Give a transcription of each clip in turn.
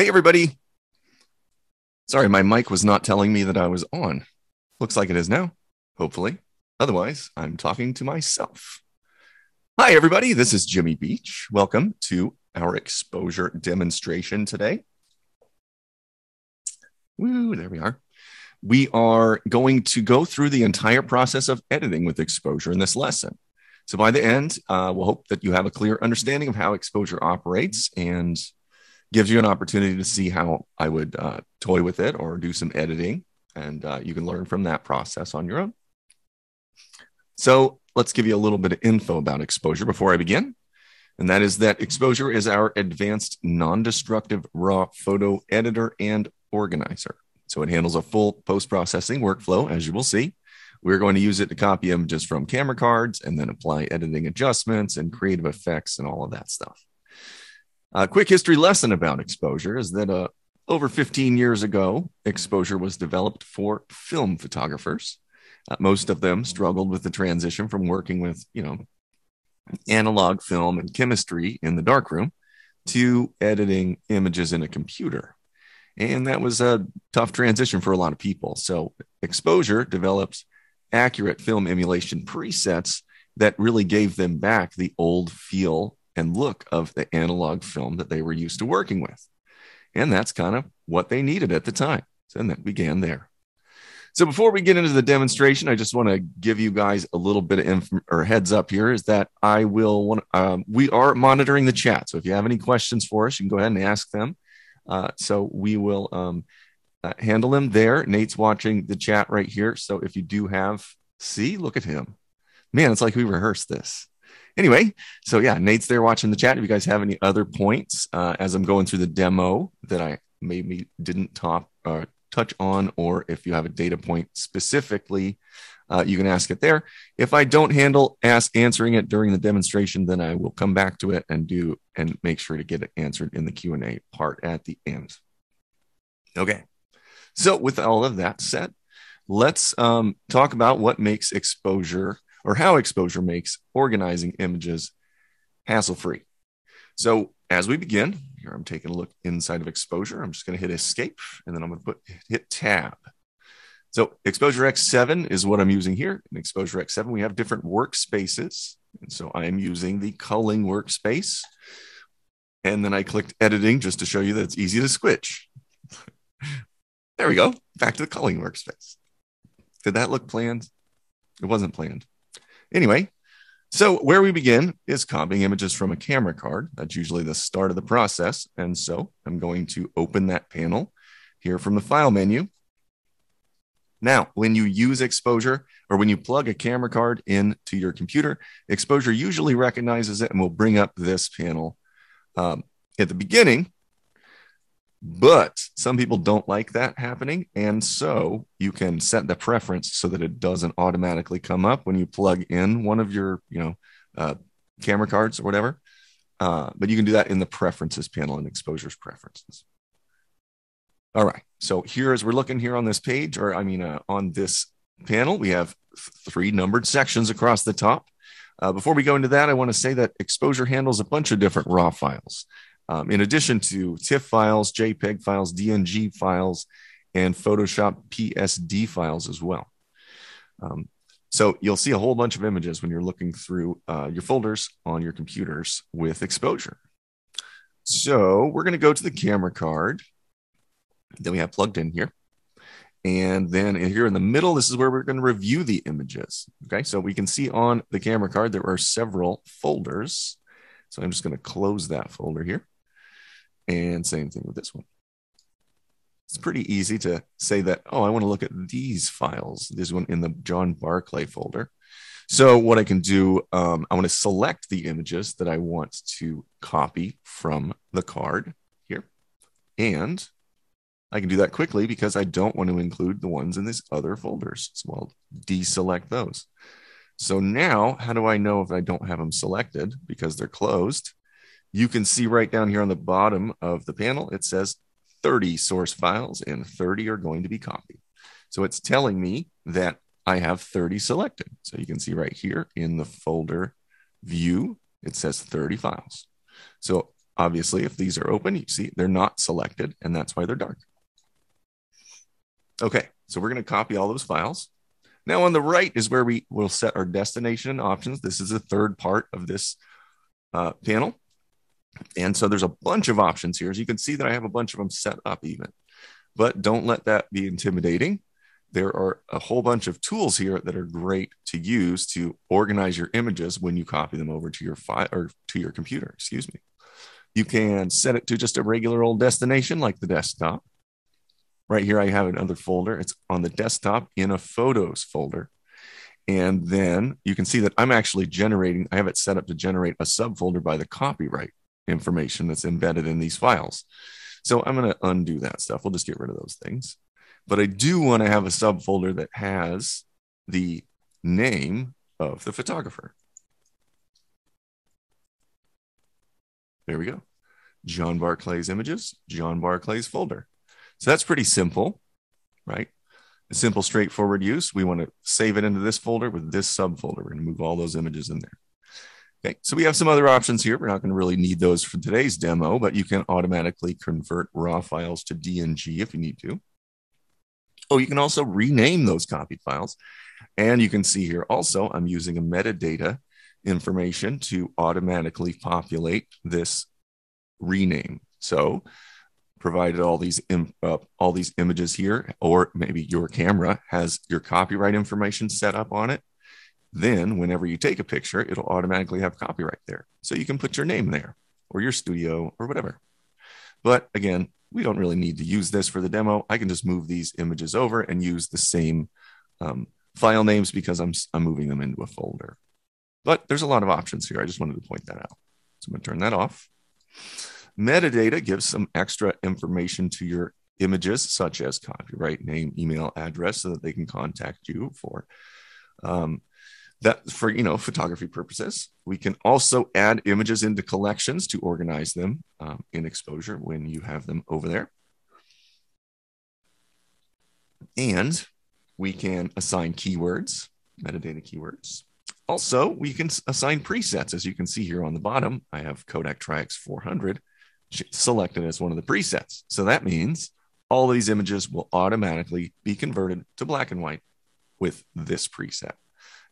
Hey, everybody. Sorry, my mic was not telling me that I was on. Looks like it is now, hopefully. Otherwise, I'm talking to myself. Hi, everybody. This is Jimmy Beach. Welcome to our exposure demonstration today. Woo, there we are. We are going to go through the entire process of editing with exposure in this lesson. So by the end, uh, we'll hope that you have a clear understanding of how exposure operates and gives you an opportunity to see how I would uh, toy with it or do some editing. And uh, you can learn from that process on your own. So let's give you a little bit of info about exposure before I begin. And that is that exposure is our advanced non destructive raw photo editor and organizer. So it handles a full post processing workflow, as you will see. We're going to use it to copy images from camera cards and then apply editing adjustments and creative effects and all of that stuff. A quick history lesson about exposure is that uh, over 15 years ago, exposure was developed for film photographers. Uh, most of them struggled with the transition from working with, you know, analog film and chemistry in the darkroom to editing images in a computer. And that was a tough transition for a lot of people. So, exposure developed accurate film emulation presets that really gave them back the old feel and look of the analog film that they were used to working with. And that's kind of what they needed at the time. So, and that began there. So before we get into the demonstration, I just want to give you guys a little bit of inf- or heads up here is that I will want um, we are monitoring the chat. So if you have any questions for us, you can go ahead and ask them. Uh, so we will um, uh, handle them there. Nate's watching the chat right here. So if you do have, see, look at him, man, it's like we rehearsed this anyway, so yeah, Nate's there watching the chat. If you guys have any other points uh, as I'm going through the demo that I maybe didn't top uh, touch on, or if you have a data point specifically, uh, you can ask it there. If I don't handle ask answering it during the demonstration, then I will come back to it and do and make sure to get it answered in the Q and A part at the end. Okay, so with all of that said, let's um, talk about what makes exposure or how exposure makes organizing images hassle free. So as we begin, here I'm taking a look inside of exposure. I'm just going to hit escape and then I'm going to put hit tab. So exposure X7 is what I'm using here. In exposure X7, we have different workspaces. And so I'm using the culling workspace. And then I clicked editing just to show you that it's easy to switch. there we go. Back to the culling workspace. Did that look planned? It wasn't planned. Anyway, so where we begin is copying images from a camera card. That's usually the start of the process. And so I'm going to open that panel here from the file menu. Now, when you use exposure or when you plug a camera card into your computer, exposure usually recognizes it and will bring up this panel um, at the beginning but some people don't like that happening. And so you can set the preference so that it doesn't automatically come up when you plug in one of your, you know, uh, camera cards or whatever. Uh, but you can do that in the preferences panel and exposures preferences. All right. So here, as we're looking here on this page, or I mean, uh, on this panel, we have three numbered sections across the top. Uh, before we go into that, I want to say that exposure handles a bunch of different raw files um, in addition to TIFF files, JPEG files, DNG files, and Photoshop PSD files as well. Um, so you'll see a whole bunch of images when you're looking through uh, your folders on your computers with exposure. So we're going to go to the camera card that we have plugged in here. And then here in the middle, this is where we're going to review the images. Okay, so we can see on the camera card there are several folders. So I'm just going to close that folder here. And same thing with this one. It's pretty easy to say that, oh, I want to look at these files. This one in the John Barclay folder. So what I can do, um, I want to select the images that I want to copy from the card here. And I can do that quickly because I don't want to include the ones in these other folders. So I'll deselect those. So now, how do I know if I don't have them selected because they're closed? You can see right down here on the bottom of the panel, it says 30 source files and 30 are going to be copied. So it's telling me that I have 30 selected. So you can see right here in the folder view, it says 30 files. So obviously, if these are open, you see they're not selected, and that's why they're dark. Okay, so we're going to copy all those files. Now on the right is where we will set our destination options. This is the third part of this uh, panel. And so there's a bunch of options here. As you can see that I have a bunch of them set up even, but don't let that be intimidating. There are a whole bunch of tools here that are great to use to organize your images when you copy them over to your file or to your computer, excuse me. You can set it to just a regular old destination like the desktop. Right here, I have another folder. It's on the desktop in a photos folder. And then you can see that I'm actually generating, I have it set up to generate a subfolder by the copyright information that's embedded in these files. So I'm going to undo that stuff. We'll just get rid of those things. But I do want to have a subfolder that has the name of the photographer. There we go. John Barclay's images, John Barclay's folder. So that's pretty simple, right? A simple, straightforward use. We want to save it into this folder with this subfolder. We're going to move all those images in there. Okay, so we have some other options here. We're not going to really need those for today's demo, but you can automatically convert raw files to DNG if you need to. Oh, you can also rename those copied files. And you can see here also, I'm using a metadata information to automatically populate this rename. So provided all these uh, all these images here, or maybe your camera has your copyright information set up on it, then whenever you take a picture, it'll automatically have copyright there. So you can put your name there or your studio or whatever. But again, we don't really need to use this for the demo. I can just move these images over and use the same um, file names because I'm, I'm moving them into a folder. But there's a lot of options here. I just wanted to point that out. So I'm going to turn that off. Metadata gives some extra information to your images, such as copyright name, email address, so that they can contact you for um, that for you know photography purposes. We can also add images into collections to organize them um, in exposure when you have them over there. And we can assign keywords metadata keywords. Also we can assign presets. As you can see here on the bottom i have kodak tri-x 400 selected as one of the presets. So that means all these images will automatically be converted to black and white with this preset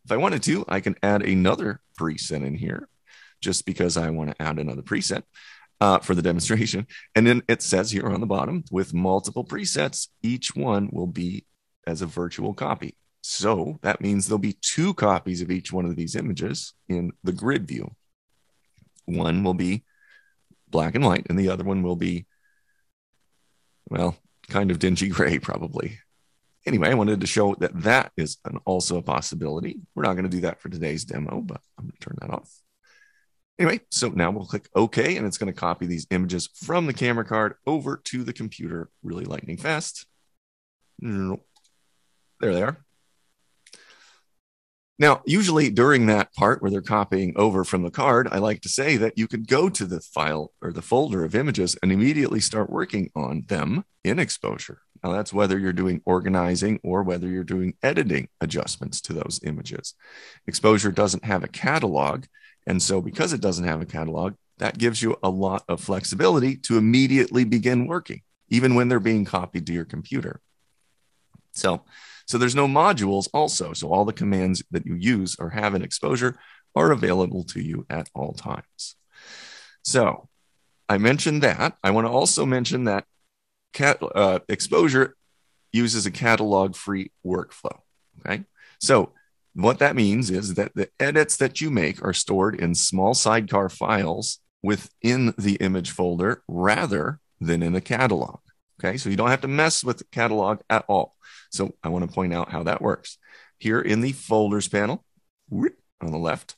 if I wanted to, I can add another preset in here just because I want to add another preset uh, for the demonstration. And then it says here on the bottom with multiple presets, each one will be as a virtual copy. So that means there'll be two copies of each one of these images in the grid view. One will be black and white, and the other one will be, well, kind of dingy gray, probably anyway, I wanted to show that that is an, also a possibility. We're not going to do that for today's demo, but I'm going to turn that off. Anyway, so now we'll click OK, and it's going to copy these images from the camera card over to the computer really lightning fast. There they are. Now, usually during that part where they're copying over from the card, I like to say that you could go to the file or the folder of images and immediately start working on them in exposure. Now, that's whether you're doing organizing or whether you're doing editing adjustments to those images. Exposure doesn't have a catalog. And so, because it doesn't have a catalog, that gives you a lot of flexibility to immediately begin working, even when they're being copied to your computer. So, so there's no modules also. So all the commands that you use or have in exposure are available to you at all times. So I mentioned that. I want to also mention that cat, uh, exposure uses a catalog free workflow. Okay. So what that means is that the edits that you make are stored in small sidecar files within the image folder rather than in a catalog. Okay. So you don't have to mess with the catalog at all. So I want to point out how that works. Here in the folders panel on the left,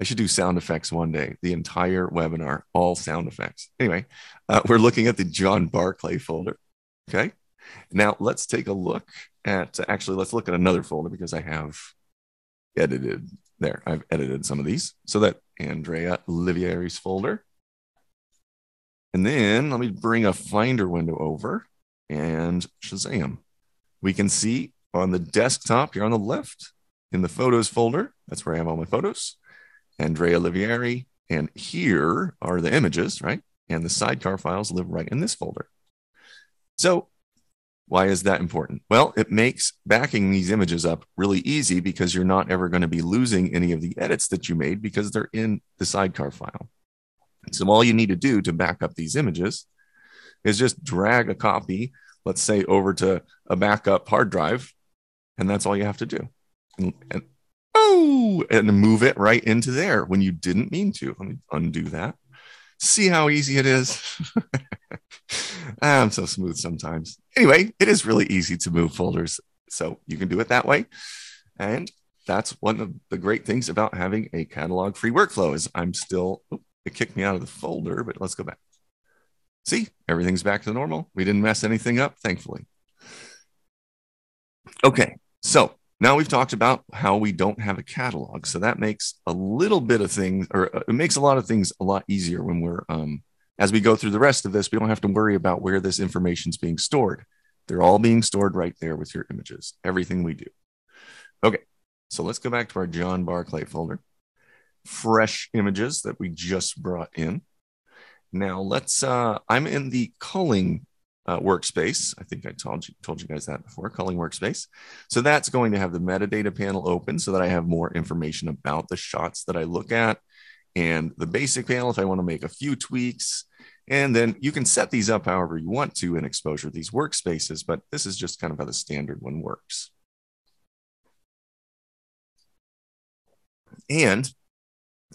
I should do sound effects one day, the entire webinar, all sound effects. Anyway, uh, we're looking at the John Barclay folder. Okay. Now let's take a look at, actually, let's look at another folder because I have edited there. I've edited some of these. So that Andrea Olivieri's folder. And then let me bring a Finder window over and Shazam. We can see on the desktop here on the left in the photos folder, that's where I have all my photos. Andrea Olivieri, And here are the images, right? And the sidecar files live right in this folder. So why is that important? Well, it makes backing these images up really easy because you're not ever going to be losing any of the edits that you made because they're in the sidecar file. So all you need to do to back up these images is just drag a copy, let's say over to a backup hard drive, and that's all you have to do. And, and and move it right into there when you didn't mean to. Let me undo that. See how easy it is. Ah, I'm so smooth sometimes. Anyway, it is really easy to move folders. So you can do it that way. And that's one of the great things about having a catalog free workflow is I'm still, oh, it kicked me out of the folder, but let's go back. See, everything's back to normal. We didn't mess anything up, thankfully. Okay, so now we've talked about how we don't have a catalog. So that makes a little bit of things, or uh, it makes a lot of things a lot easier when we're um, as we go through the rest of this, we don't have to worry about where this information is being stored. They're all being stored right there with your images, everything we do. Okay, so let's go back to our John Barclay folder. Fresh images that we just brought in. Now let's, uh, I'm in the culling uh, workspace. I think I told you, told you guys that before, culling workspace. So that's going to have the metadata panel open so that I have more information about the shots that I look at and the basic panel if I want to make a few tweaks. And then you can set these up however you want to in exposure, these workspaces, but this is just kind of how the standard one works. And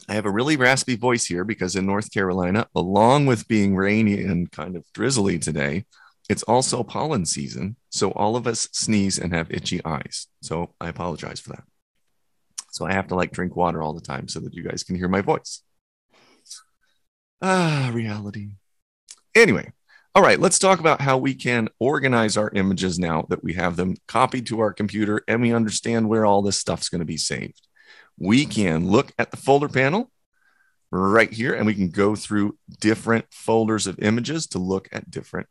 I have a really raspy voice here because in North Carolina, along with being rainy and kind of drizzly today, it's also pollen season. So all of us sneeze and have itchy eyes. So I apologize for that. So I have to like drink water all the time so that you guys can hear my voice. Ah, reality. Anyway, all right, let's talk about how we can organize our images now that we have them copied to our computer and we understand where all this stuff's going to be saved. We can look at the folder panel right here and we can go through different folders of images to look at different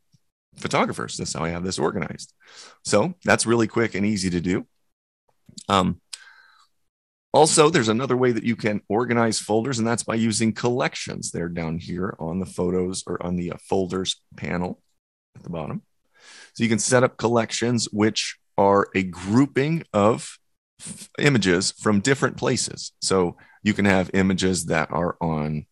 photographers. That's how I have this organized. So that's really quick and easy to do. Um, also, there's another way that you can organize folders, and that's by using collections. They're down here on the photos or on the uh, folders panel at the bottom. So you can set up collections, which are a grouping of images from different places. So you can have images that are on,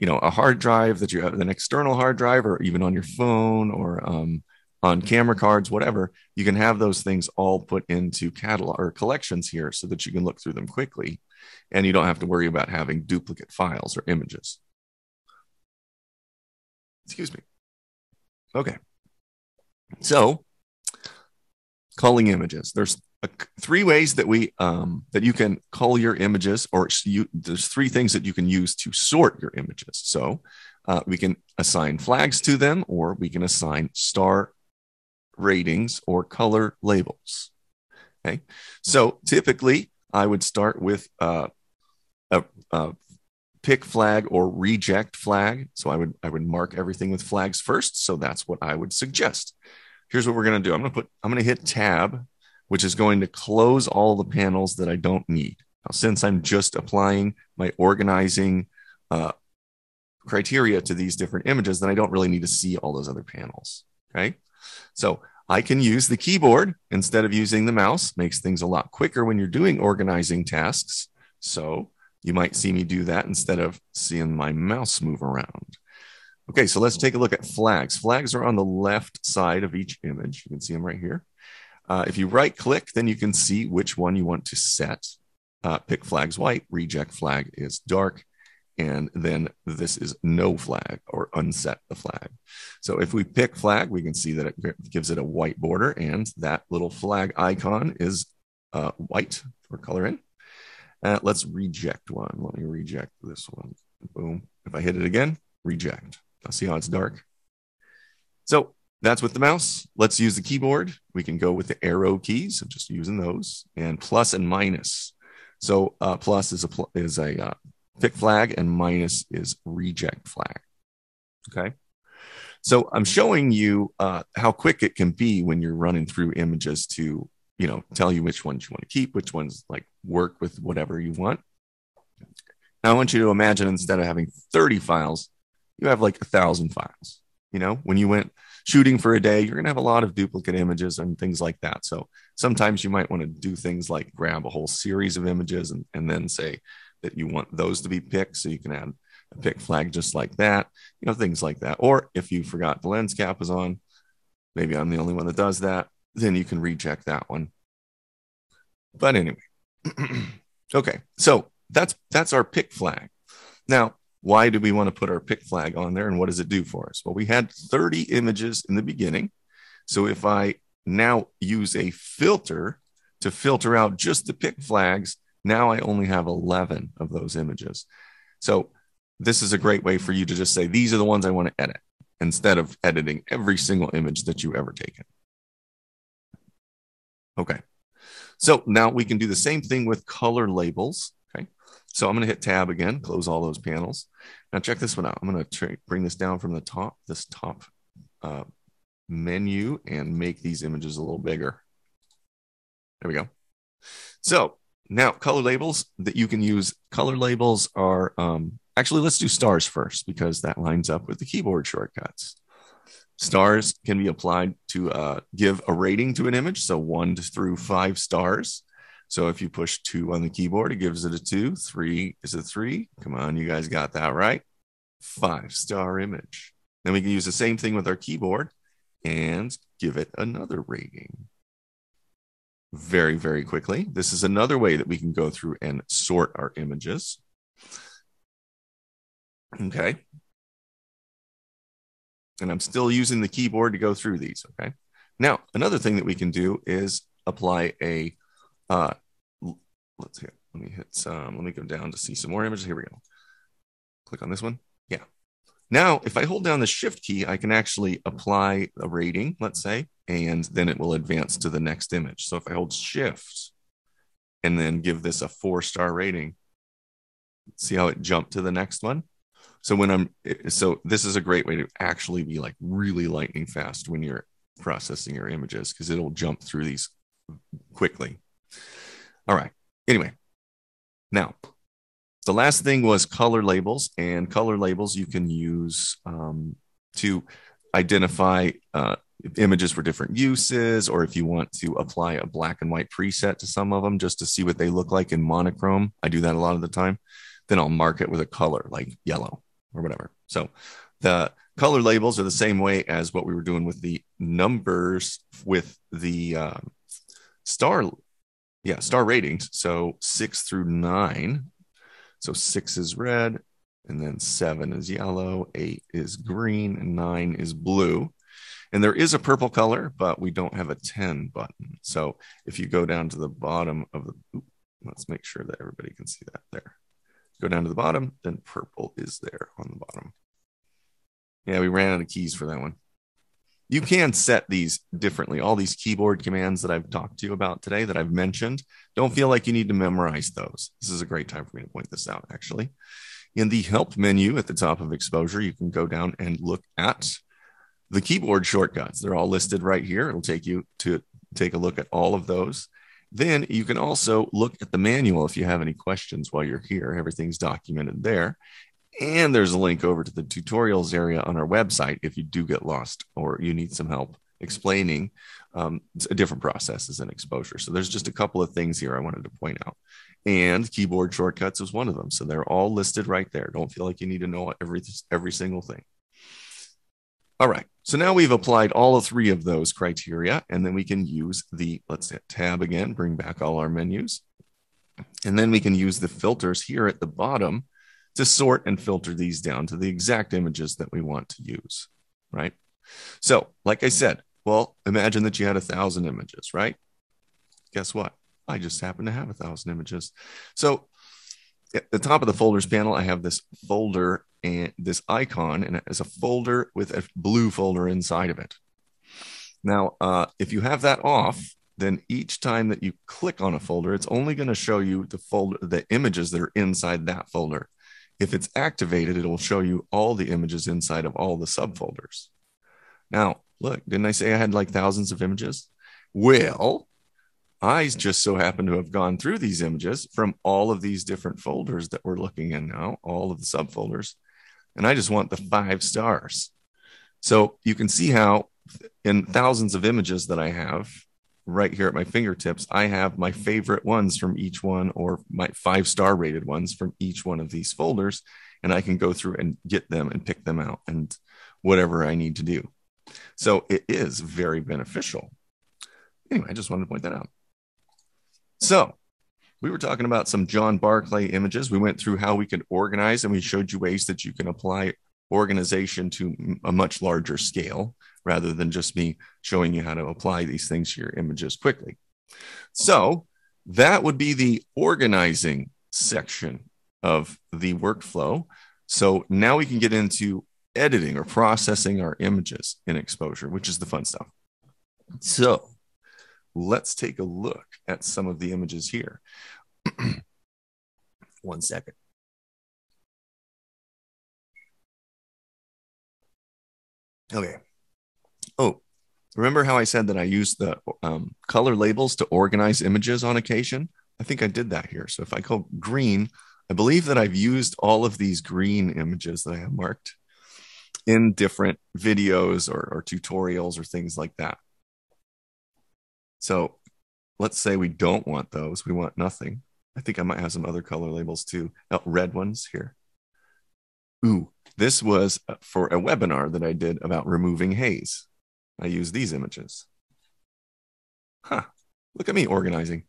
you know, a hard drive that you have an external hard drive, or even on your phone, or um, on camera cards, whatever, you can have those things all put into catalog or collections here so that you can look through them quickly and you don't have to worry about having duplicate files or images. Excuse me. Okay. So, culling images. There's three ways that we um, that you can cull your images, or you, there's three things that you can use to sort your images. So, uh, we can assign flags to them, or we can assign star ratings or color labels. Okay. So typically, I would start with uh, a, a pick flag or reject flag. So I would I would mark everything with flags first. So that's what I would suggest. Here's what we're going to do. I'm going to put I'm going to hit tab, which is going to close all the panels that I don't need. Now, since I'm just applying my organizing uh, criteria to these different images, then I don't really need to see all those other panels. Okay. So I can use the keyboard instead of using the mouse. Makes things a lot quicker when you're doing organizing tasks. So you might see me do that instead of seeing my mouse move around. Okay, so let's take a look at flags. Flags are on the left side of each image. You can see them right here. Uh, if you right click, then you can see which one you want to set. Uh, pick flags white, reject flag is dark, and then this is no flag or unset the flag. So if we pick flag, we can see that it gives it a white border and that little flag icon is uh, white for color in. Uh, let's reject one. Let me reject this one. Boom. If I hit it again, reject. I'll see how it's dark. So that's with the mouse. Let's use the keyboard. We can go with the arrow keys, I'm just using those, and plus and minus. So uh, plus is a pl- is a uh, pick flag and minus is reject flag. Okay. So I'm showing you uh, how quick it can be when you're running through images to, you know, tell you which ones you want to keep, which ones like work with whatever you want. Now I want you to imagine instead of having 30 files, you have like a thousand files. You know, when you went shooting for a day, you're going to have a lot of duplicate images and things like that. So sometimes you might want to do things like grab a whole series of images and, and then say that you want those to be picked. So you can add a pick flag just like that, you know, things like that. Or if you forgot the lens cap is on, maybe I'm the only one that does that, then you can recheck that one. But anyway, okay, so that's that's our pick flag. Now, why do we want to put our pick flag on there and what does it do for us? Well, we had 30 images in the beginning. So if I now use a filter to filter out just the pick flags, now I only have 11 of those images. So this is a great way for you to just say, these are the ones I want to edit instead of editing every single image that you ever taken. Okay. So now we can do the same thing with color labels. Okay. So I'm going to hit tab again, close all those panels. Now check this one out. I'm going to bring this down from the top, this top uh, menu and make these images a little bigger. There we go. So now color labels that you can use. Color labels are um, actually, let's do stars first because that lines up with the keyboard shortcuts. Stars can be applied to uh, give a rating to an image. So one through five stars. So if you push two on the keyboard, it gives it a two. Three is a three. Come on, you guys got that right. Five star image. Then we can use the same thing with our keyboard and give it another rating. Very, very quickly. This is another way that we can go through and sort our images. Okay and I'm still using the keyboard to go through these. Okay. Now, another thing that we can do is apply a, uh, let's hit, let me hit some, let me go down to see some more images. Here we go. Click on this one. Yeah. Now, if I hold down the shift key, I can actually apply a rating, let's say, and then it will advance to the next image. So if I hold shift and then give this a four star rating, see how it jumped to the next one? So when I'm so this is a great way to actually be like really lightning fast when you're processing your images because it'll jump through these quickly. All right. Anyway, now the last thing was color labels, and color labels you can use um, to identify uh, images for different uses, or if you want to apply a black and white preset to some of them just to see what they look like in monochrome. I do that a lot of the time. Then I'll mark it with a color like yellow or whatever. So the color labels are the same way as what we were doing with the numbers with the um, star, yeah, star ratings. So six through nine. So six is red, and then seven is yellow, eight is green, and nine is blue. And there is a purple color, but we don't have a 10 button. So if you go down to the bottom of the, let's make sure that everybody can see that there. Go down to the bottom, then purple is there on the bottom. Yeah, we ran out of keys for that one. You can set these differently. All these keyboard commands that I've talked to you about today that I've mentioned, don't feel like you need to memorize those. This is a great time for me to point this out, actually. In the help menu at the top of exposure, you can go down and look at the keyboard shortcuts. They're all listed right here. It'll take you to take a look at all of those. Then you can also look at the manual if you have any questions while you're here. Everything's documented there. And there's a link over to the tutorials area on our website if you do get lost or you need some help explaining um, different processes and exposure. So there's just a couple of things here I wanted to point out. And keyboard shortcuts is one of them. So they're all listed right there. Don't feel like you need to know every every single thing. All right. So now we've applied all three of those criteria, and then we can use the, let's hit tab again, bring back all our menus. And then we can use the filters here at the bottom to sort and filter these down to the exact images that we want to use, right? So, like I said, well, imagine that you had a thousand images, right? Guess what? I just happen to have a thousand images. So at the top of the folders panel, I have this folder and this icon, and it has a folder with a blue folder inside of it. Now, uh, if you have that off, then each time that you click on a folder, it's only going to show you the folder, the images that are inside that folder. If it's activated, it will show you all the images inside of all the subfolders. Now, look, didn't I say I had like thousands of images? Well, I just so happen to have gone through these images from all of these different folders that we're looking in now, all of the subfolders, and I just want the five stars. So you can see how in thousands of images that I have right here at my fingertips, I have my favorite ones from each one or my five star rated ones from each one of these folders. And I can go through and get them and pick them out and whatever I need to do. So it is very beneficial. Anyway, I just wanted to point that out. So we were talking about some John Barclay images. We went through how we could organize and we showed you ways that you can apply organization to a much larger scale rather than just me showing you how to apply these things to your images quickly. So that would be the organizing section of the workflow. So now we can get into editing or processing our images in exposure, which is the fun stuff. So let's take a look at some of the images here. One second. Okay. Oh, remember how I said that I used the um, color labels to organize images on occasion? I think I did that here. So if I go green, I believe that I've used all of these green images that I have marked in different videos or, or tutorials or things like that. So let's say we don't want those. We want nothing. I think I might have some other color labels too. Oh, red ones here. Ooh, this was uh, for a webinar that I did about removing haze. I use these images. Huh, look at me organizing.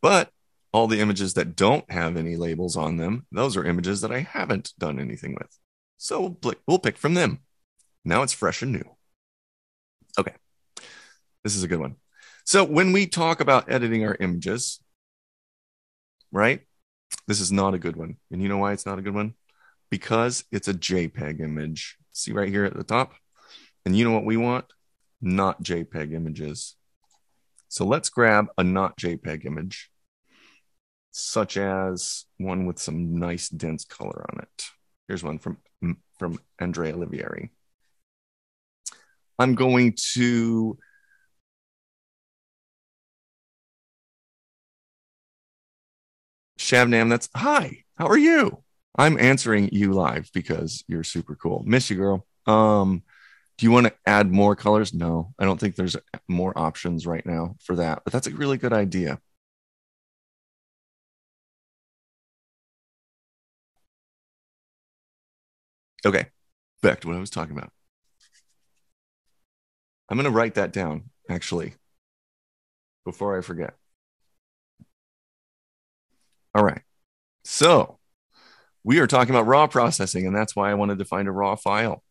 But all the images that don't have any labels on them, those are images that I haven't done anything with. So we'll pick from them. Now it's fresh and new. Okay, this is a good one. So when we talk about editing our images, right? This is not a good one. And you know why it's not a good one? Because it's a JPEG image. See right here at the top? And you know what we want? Not JPEG images. So let's grab a not JPEG image, such as one with some nice dense color on it. Here's one from, from Andrea Olivieri. I'm going to Shabnam, that's hi. How are you? I'm answering you live because you're super cool. Miss you, girl. Um, do you want to add more colors? No, I don't think there's more options right now for that, but that's a really good idea. Okay, back to what I was talking about. I'm going to write that down actually before I forget. All right. So we are talking about raw processing, and that's why I wanted to find a raw file.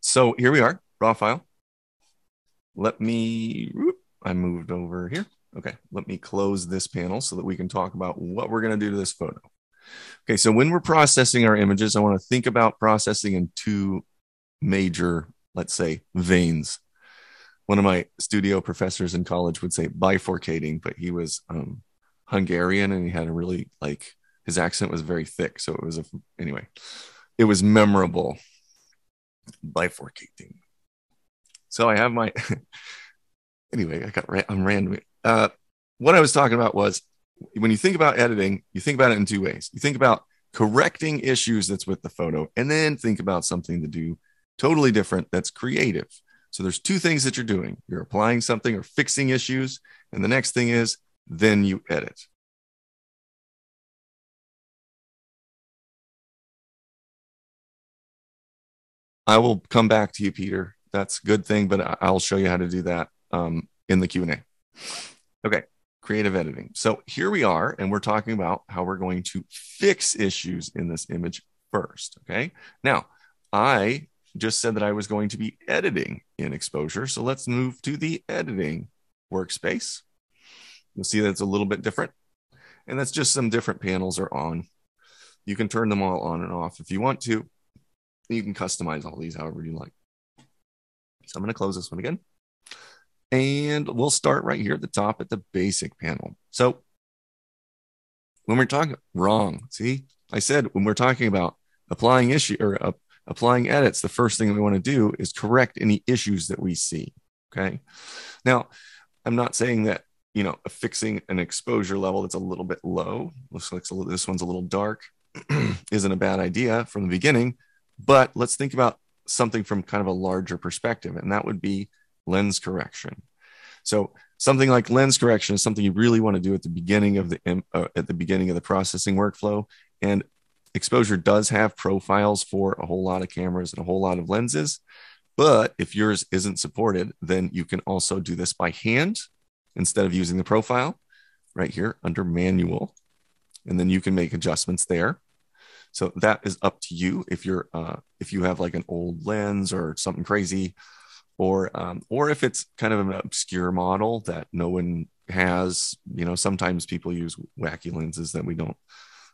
So here we are, raw file. Let me, whoop, I moved over here. Okay, let me close this panel so that we can talk about what we're going to do to this photo. Okay, so when we're processing our images, I want to think about processing in two major, let's say, veins. One of my studio professors in college would say bifurcating, but he was um, Hungarian and he had a really like his accent was very thick. So it was a anyway, it was memorable bifurcating. So I have my anyway, I got I'm random. Uh, what I was talking about was when you think about editing, you think about it in two ways. You think about correcting issues that's with the photo, and then think about something to do totally different that's creative. So there's two things that you're doing. You're applying something or fixing issues, and the next thing is then you edit. I will come back to you, Peter. That's a good thing, but I'll show you how to do that um, in the Q&A. Okay, creative editing. So here we are, and we're talking about how we're going to fix issues in this image first, okay? Now, I just said that I was going to be editing in exposure, so let's move to the editing workspace. You'll see that it's a little bit different. And that's just some different panels are on. You can turn them all on and off if you want to. You can customize all these however you like. So I'm going to close this one again. And we'll start right here at the top at the basic panel. So when we're talking wrong, see, I said when we're talking about applying issue or uh, applying edits, the first thing we want to do is correct any issues that we see. Okay. Now, I'm not saying that you know, fixing an exposure level that's a little bit low. Looks like this one's a little dark. Isn't a bad idea from the beginning, but let's think about something from kind of a larger perspective, and that would be lens correction. So something like lens correction is something you really want to do at the beginning of the uh, at the beginning of the processing workflow, and exposure does have profiles for a whole lot of cameras and a whole lot of lenses. But if yours isn't supported, then you can also do this by hand instead of using the profile right here under manual. And then you can make adjustments there. So that is up to you if you're uh, if you have like an old lens or something crazy, or um, or if it's kind of an obscure model that no one has. You know, sometimes people use wacky lenses that we don't,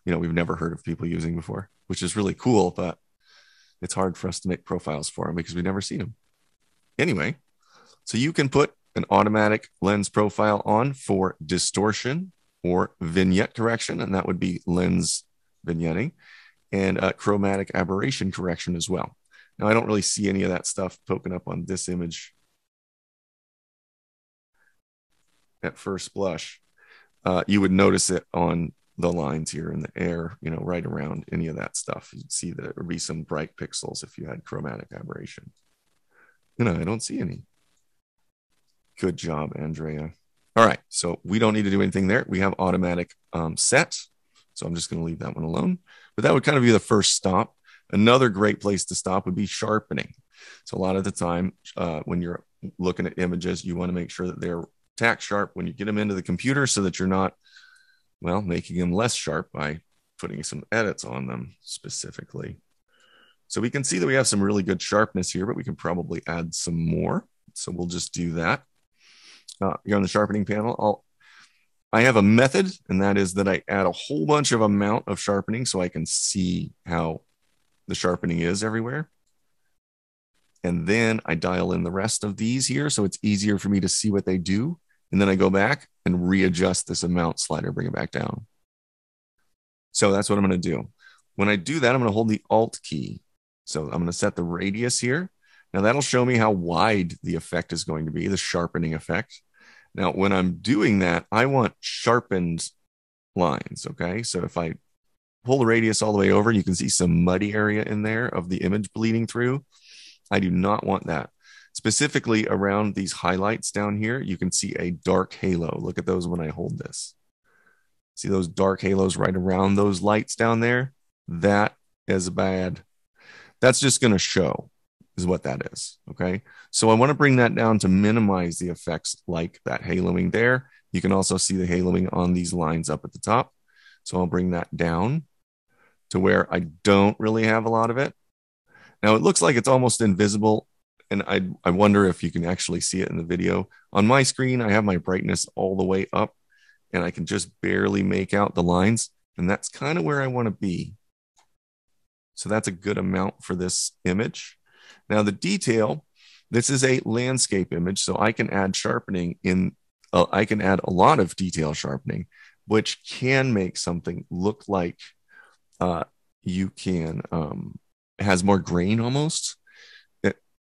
you know, we've never heard of people using before, which is really cool. But it's hard for us to make profiles for them because we never seen them. Anyway, so you can put an automatic lens profile on for distortion or vignette correction, and that would be lens vignetting and chromatic aberration correction as well. Now, I don't really see any of that stuff poking up on this image at first blush. Uh, you would notice it on the lines here in the air, you know, right around any of that stuff. You'd see that it would be some bright pixels if you had chromatic aberration. You know, I don't see any. Good job, Andrea. All right, so we don't need to do anything there. We have automatic um, set. So I'm just going to leave that one alone. But that would kind of be the first stop. Another great place to stop would be sharpening. So a lot of the time, uh, when you're looking at images, you want to make sure that they're tack sharp when you get them into the computer so that you're not well, making them less sharp by putting some edits on them specifically. So we can see that we have some really good sharpness here, but we can probably add some more. So we'll just do that. Uh, here on the sharpening panel, I'll, I have a method, and that is that I add a whole bunch of amount of sharpening so I can see how the sharpening is everywhere. And then I dial in the rest of these here so it's easier for me to see what they do. And then I go back and readjust this amount slider, bring it back down. So that's what I'm going to do. When I do that, I'm going to hold the Alt key. So I'm going to set the radius here. Now that'll show me how wide the effect is going to be, the sharpening effect. Now, when I'm doing that, I want sharpened lines. Okay. So if I pull the radius all the way over, you can see some muddy area in there of the image bleeding through. I do not want that. Specifically around these highlights down here, you can see a dark halo. Look at those when I hold this. See those dark halos right around those lights down there? That is bad. That's just going to show is what that is. Okay. So I want to bring that down to minimize the effects like that haloing there. You can also see the haloing on these lines up at the top. So I'll bring that down to where I don't really have a lot of it. Now it looks like it's almost invisible and I, I wonder if you can actually see it in the video. On my screen, I have my brightness all the way up and I can just barely make out the lines. And that's kind of where I want to be. So that's a good amount for this image. Now, the detail this is a landscape image, so I can add sharpening in, uh, I can add a lot of detail sharpening, which can make something look like uh, you can, um, has more grain almost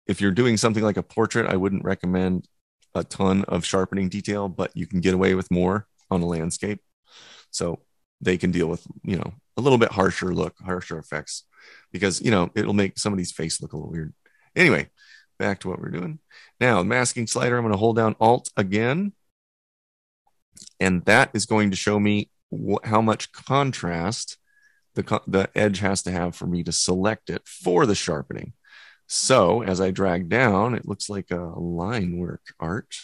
if you're doing something like a portrait, I wouldn't recommend a ton of sharpening detail, but you can get away with more on a landscape. So they can deal with, you know, a little bit harsher look, harsher effects because, you know, it'll make somebody's face look a little weird. Anyway, back to what we're doing. Now, masking slider, I'm going to hold down Alt again. And that is going to show me how much contrast the, co- the edge has to have for me to select it for the sharpening. So as I drag down, it looks like a line work art,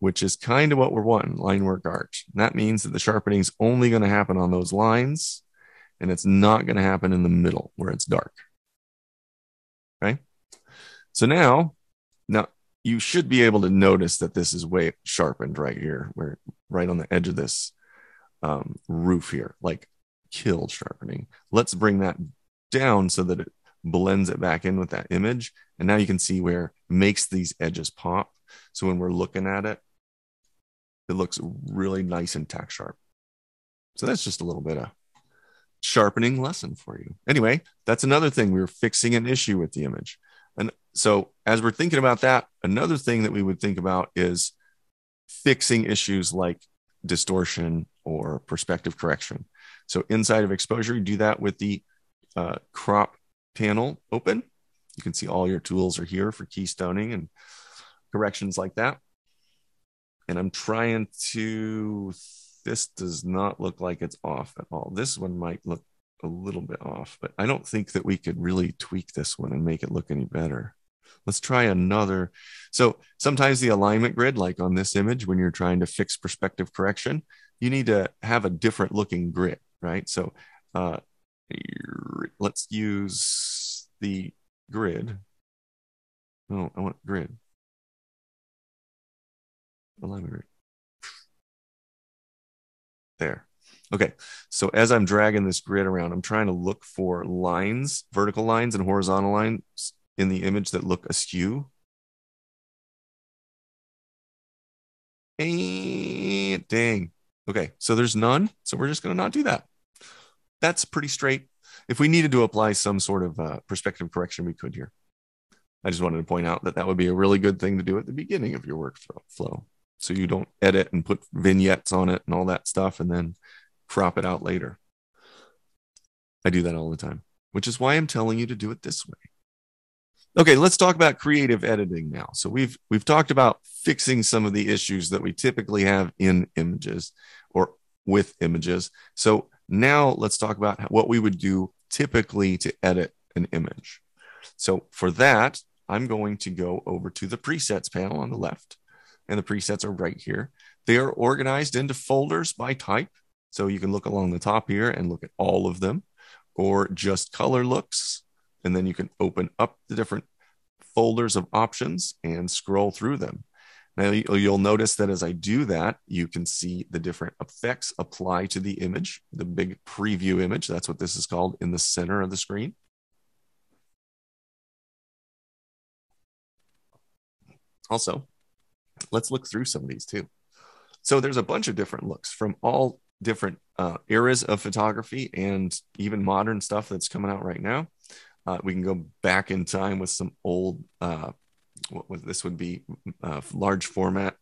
which is kind of what we're wanting, line work art. And that means that the sharpening is only going to happen on those lines and it's not going to happen in the middle where it's dark. Okay. So now, now you should be able to notice that this is way sharpened right here, where right on the edge of this um, roof here, like kill sharpening. Let's bring that down so that it blends it back in with that image. And now you can see where makes these edges pop. So when we're looking at it, it looks really nice and tack sharp. So that's just a little bit of sharpening lesson for you. Anyway, that's another thing. We are fixing an issue with the image. And so as we're thinking about that, another thing that we would think about is fixing issues like distortion or perspective correction. So inside of exposure, you do that with the uh, crop panel open. You can see all your tools are here for keystoning and corrections like that. And I'm trying to, this does not look like it's off at all. This one might look a little bit off, but I don't think that we could really tweak this one and make it look any better. Let's try another. So sometimes the alignment grid, like on this image, when you're trying to fix perspective correction, you need to have a different looking grid, right? So uh, let's use the grid. No, I want grid. Alignment grid. There. Okay. So as I'm dragging this grid around, I'm trying to look for lines, vertical lines and horizontal lines in the image that look askew. And dang. Okay. So there's none. So we're just going to not do that. That's pretty straight. If we needed to apply some sort of uh, perspective correction, we could here. I just wanted to point out that that would be a really good thing to do at the beginning of your workflow. So you don't edit and put vignettes on it and all that stuff and then crop it out later. I do that all the time, which is why I'm telling you to do it this way. Okay, let's talk about creative editing now. So we've we've talked about fixing some of the issues that we typically have in images or with images. So now let's talk about what we would do typically to edit an image. So for that, I'm going to go over to the presets panel on the left, and the presets are right here. They are organized into folders by type. So you can look along the top here and look at all of them, or just color looks. And then you can open up the different folders of options and scroll through them. Now you'll notice that as I do that, you can see the different effects apply to the image, the big preview image. That's what this is called in the center of the screen. Also, let's look through some of these too. So there's a bunch of different looks from all different uh, eras of photography and even modern stuff that's coming out right now. Uh, we can go back in time with some old uh, what was this would be uh, large format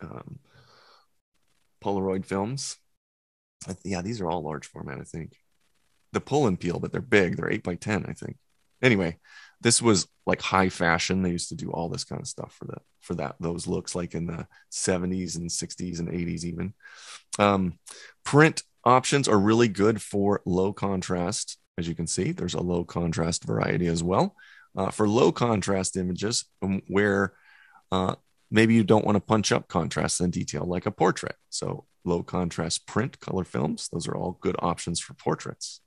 um, Polaroid films. yeah, these are all large format. I think the pull and peel, but they're big. They're eight by ten. I think. Anyway, this was like high fashion. They used to do all this kind of stuff for the for that those looks, like in the seventies and sixties and eighties even. Um, print options are really good for low contrast. As you can see, there's a low contrast variety as well uh, for low contrast images um, where uh, maybe you don't want to punch up contrast and detail like a portrait. So low contrast print color films, those are all good options for portraits.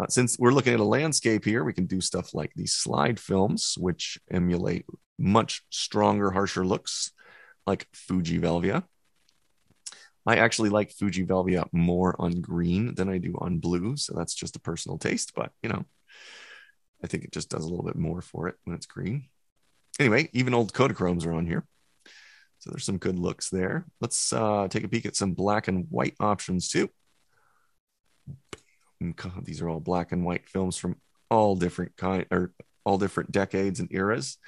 Uh, since we're looking at a landscape here, we can do stuff like these slide films, which emulate much stronger, harsher looks like Fuji Velvia. I actually like Fuji Velvia more on green than I do on blue. So that's just a personal taste, but you know, I think it just does a little bit more for it when it's green. Anyway, even old Kodachromes are on here. So there's some good looks there. Let's uh, take a peek at some black and white options too. God, these are all black and white films from all different kind or all different decades and eras.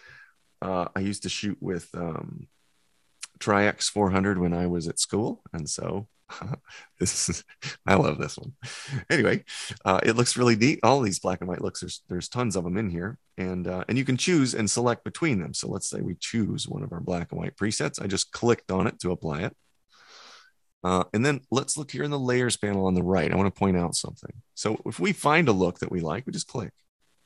Uh, I used to shoot with um, Tri-X 400 when I was at school, and so this is I love this one. Anyway, uh, it looks really neat. All these black and white looks. There's there's tons of them in here, and uh, and you can choose and select between them. So let's say we choose one of our black and white presets. I just clicked on it to apply it. Uh, and then let's look here in the layers panel on the right. I want to point out something. So if we find a look that we like, we just click.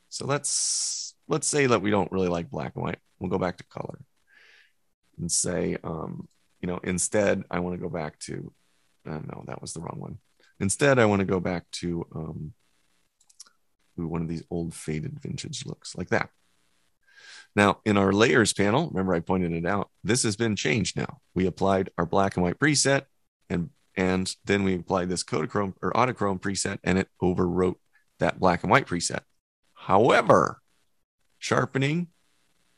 So let's let's say that we don't really like black and white. We'll go back to color and say, um, you know, instead I want to go back to uh, no, that was the wrong one. Instead, I want to go back to um, one of these old faded vintage looks like that. Now, in our layers panel, remember I pointed it out, this has been changed now. We applied our black and white preset and and then we applied this Kodachrome or Autochrome preset and it overwrote that black and white preset. However, sharpening,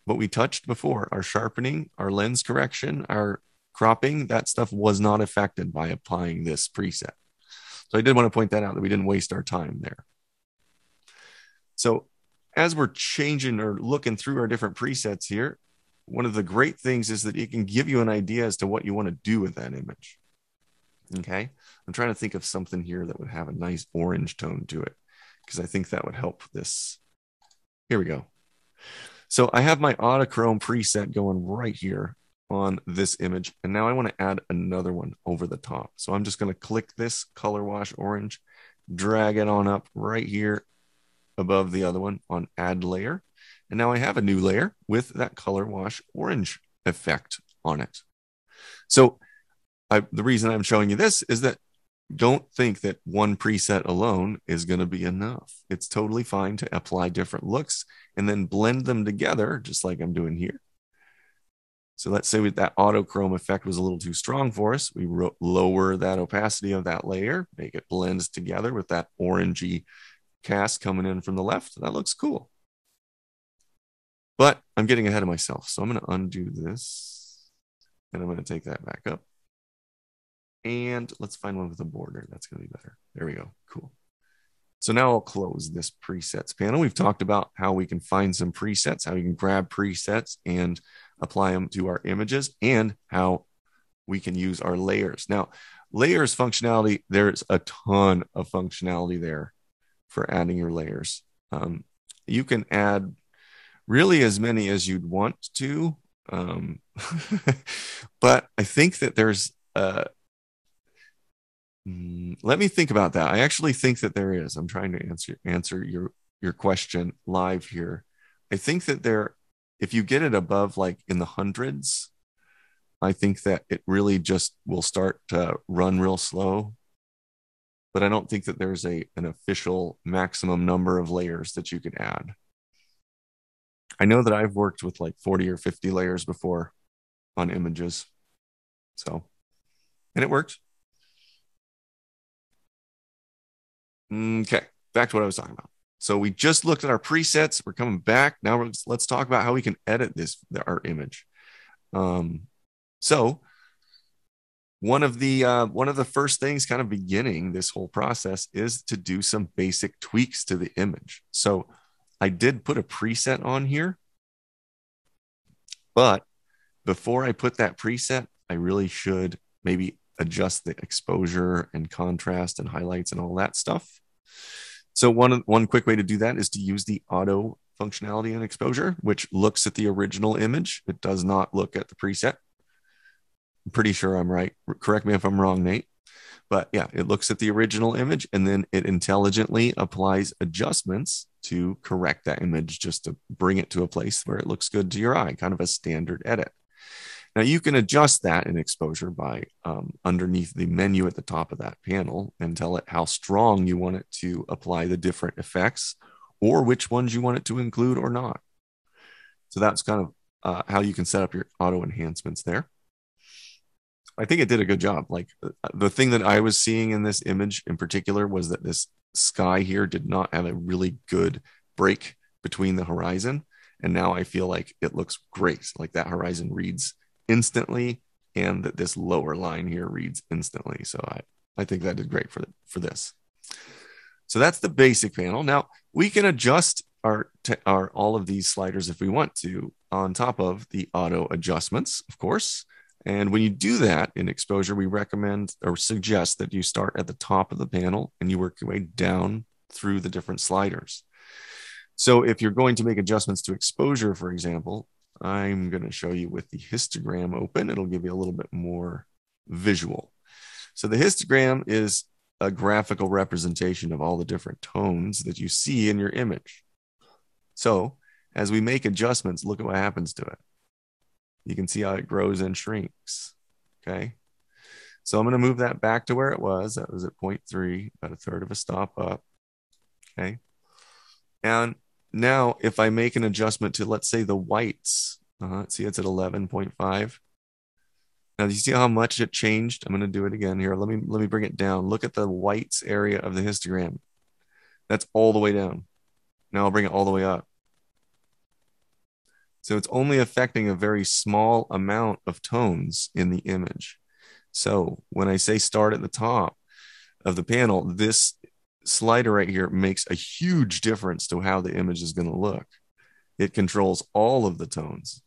what we touched before, our sharpening, our lens correction, our cropping, that stuff was not affected by applying this preset. So I did want to point that out that we didn't waste our time there. So as we're changing or looking through our different presets here, one of the great things is that it can give you an idea as to what you want to do with that image. Okay. I'm trying to think of something here that would have a nice orange tone to it because I think that would help this. Here we go. So I have my Autochrome preset going right here on this image. And now I want to add another one over the top. So I'm just going to click this color wash orange, drag it on up right here above the other one on add layer. And now I have a new layer with that color wash orange effect on it. So I, the reason I'm showing you this is that don't think that one preset alone is going to be enough. It's totally fine to apply different looks and then blend them together, just like I'm doing here. So let's say that autochrome effect was a little too strong for us. We lower that opacity of that layer, make it blends together with that orangey cast coming in from the left. That looks cool. But I'm getting ahead of myself. So I'm going to undo this and I'm going to take that back up. And let's find one with a border. That's going to be better. There we go. Cool. So now I'll close this presets panel. We've talked about how we can find some presets, how we can grab presets and apply them to our images, and how we can use our layers. Now, layers functionality, there's a ton of functionality there for adding your layers. Um, you can add really as many as you'd want to. Um, but I think that there's uh, mm, let me think about that. I actually think that there is. I'm trying to answer answer your your question live here. I think that there, if you get it above like in the hundreds, I think that it really just will start to run real slow but I don't think that there's a an official maximum number of layers that you could add. I know that I've worked with like 40 or 50 layers before on images. So, and it worked. Okay, back to what I was talking about. So we just looked at our presets. We're coming back now. Let's talk about how we can edit this our image. Um, so one of the uh, one of the first things kind of beginning this whole process is to do some basic tweaks to the image so i did put a preset on here but before i put that preset i really should maybe adjust the exposure and contrast and highlights and all that stuff so one one quick way to do that is to use the auto functionality and exposure which looks at the original image it does not look at the preset I'm pretty sure I'm right. Correct me if I'm wrong, Nate. But yeah, it looks at the original image and then it intelligently applies adjustments to correct that image just to bring it to a place where it looks good to your eye, kind of a standard edit. Now you can adjust that in exposure by um, underneath the menu at the top of that panel and tell it how strong you want it to apply the different effects or which ones you want it to include or not. So that's kind of uh, how you can set up your auto enhancements there. I think it did a good job. Like uh, the thing that I was seeing in this image in particular was that this sky here did not have a really good break between the horizon. And now I feel like it looks great. Like that horizon reads instantly, and that this lower line here reads instantly. So I, I think that did great for for this. So that's the basic panel. Now we can adjust our our all of these sliders if we want to on top of the auto adjustments, of course. And when you do that in exposure, we recommend or suggest that you start at the top of the panel and you work your way down through the different sliders. So if you're going to make adjustments to exposure, for example, I'm going to show you with the histogram open. It'll give you a little bit more visual. So the histogram is a graphical representation of all the different tones that you see in your image. So as we make adjustments, look at what happens to it you can see how it grows and shrinks. Okay. So I'm going to move that back to where it was. That was at 0.3, about a third of a stop up. Okay. And now if I make an adjustment to, let's say, the whites, uh, huh. see it's at 11.5. Now, do you see how much it changed? I'm going to do it again here. Let me let me bring it down. Look at the whites area of the histogram. That's all the way down. Now I'll bring it all the way up. So it's only affecting a very small amount of tones in the image. So when I say start at the top of the panel, this slider right here makes a huge difference to how the image is going to look. It controls all of the tones.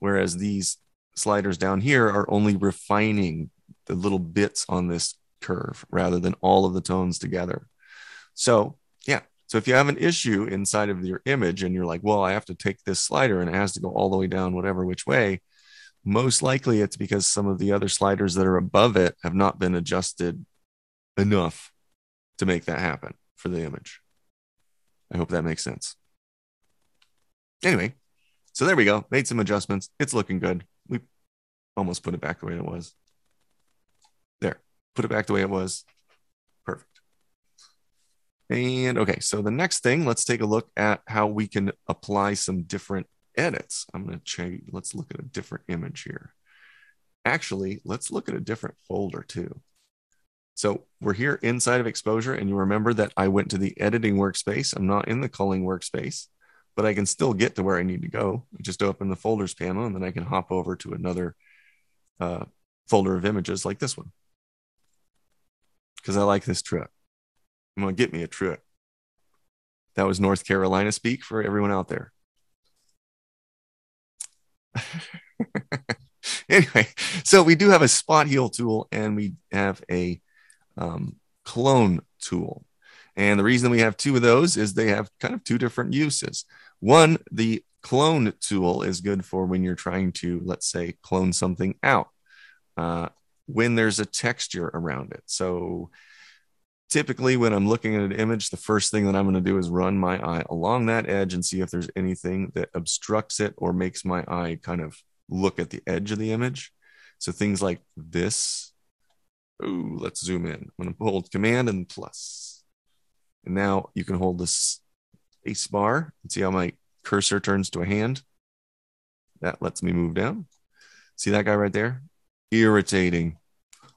whereas these sliders down here are only refining the little bits on this curve rather than all of the tones together. So, yeah. So if you have an issue inside of your image and you're like, well, I have to take this slider and it has to go all the way down, whatever which way, most likely it's because some of the other sliders that are above it have not been adjusted enough to make that happen for the image. I hope that makes sense. Anyway, so there we go. Made some adjustments. It's looking good. We almost put it back the way it was. There, put it back the way it was. Perfect. And okay, so the next thing, let's take a look at how we can apply some different edits. I'm going to change, let's look at a different image here. Actually, let's look at a different folder too. So we're here inside of exposure, and you remember that I went to the editing workspace. I'm not in the culling workspace, but I can still get to where I need to go. Just open the folders panel, and then I can hop over to another uh, folder of images like this one. Because I like this trip. I'm going to get me a trip. That was North Carolina speak for everyone out there. anyway, so we do have a spot heal tool and we have a um, clone tool. And the reason we have two of those is they have kind of two different uses. One, the clone tool is good for when you're trying to, let's say, clone something out uh, when there's a texture around it. So typically, when I'm looking at an image, the first thing that I'm going to do is run my eye along that edge and see if there's anything that obstructs it or makes my eye kind of look at the edge of the image. So things like this Ooh, let's zoom in. I'm going to hold Command and plus. And now you can hold this space bar and see how my cursor turns to a hand. That lets me move down. See that guy right there? Irritating.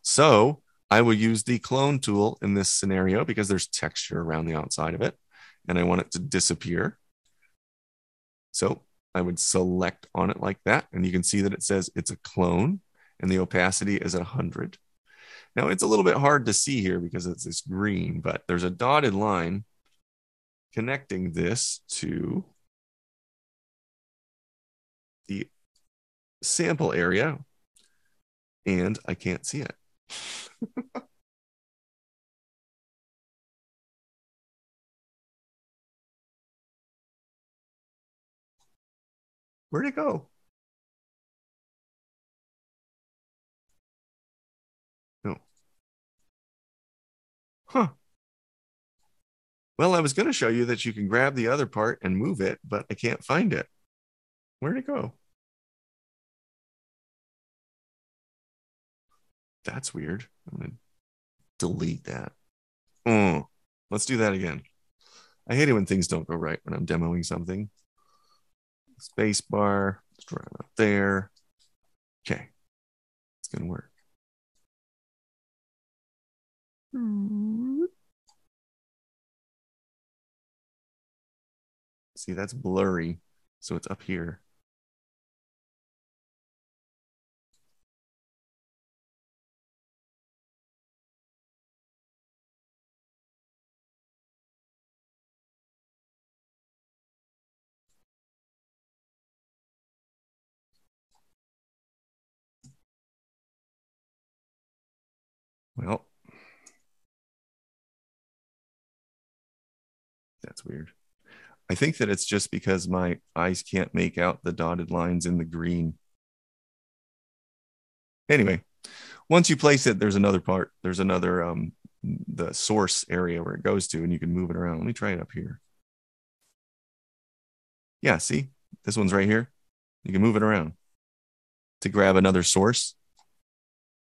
So I will use the clone tool in this scenario because there's texture around the outside of it and I want it to disappear. So I would select on it like that. And you can see that it says it's a clone and the opacity is at 100. Now it's a little bit hard to see here because it's this green, but there's a dotted line connecting this to the sample area and I can't see it. Where'd it go? Huh. Well, I was going to show you that you can grab the other part and move it, but I can't find it. Where'd it go? That's weird. I'm going to delete that. Oh, let's do that again. I hate it when things don't go right when I'm demoing something. Space bar, let's draw it up there. Okay, it's going to work. Hmm. See, that's blurry. So it's up here. Weird. I think that it's just because my eyes can't make out the dotted lines in the green. Anyway, once you place it, there's another part. There's another um the source area where it goes to, and you can move it around. Let me try it up here. Yeah, see, this one's right here. You can move it around to grab another source.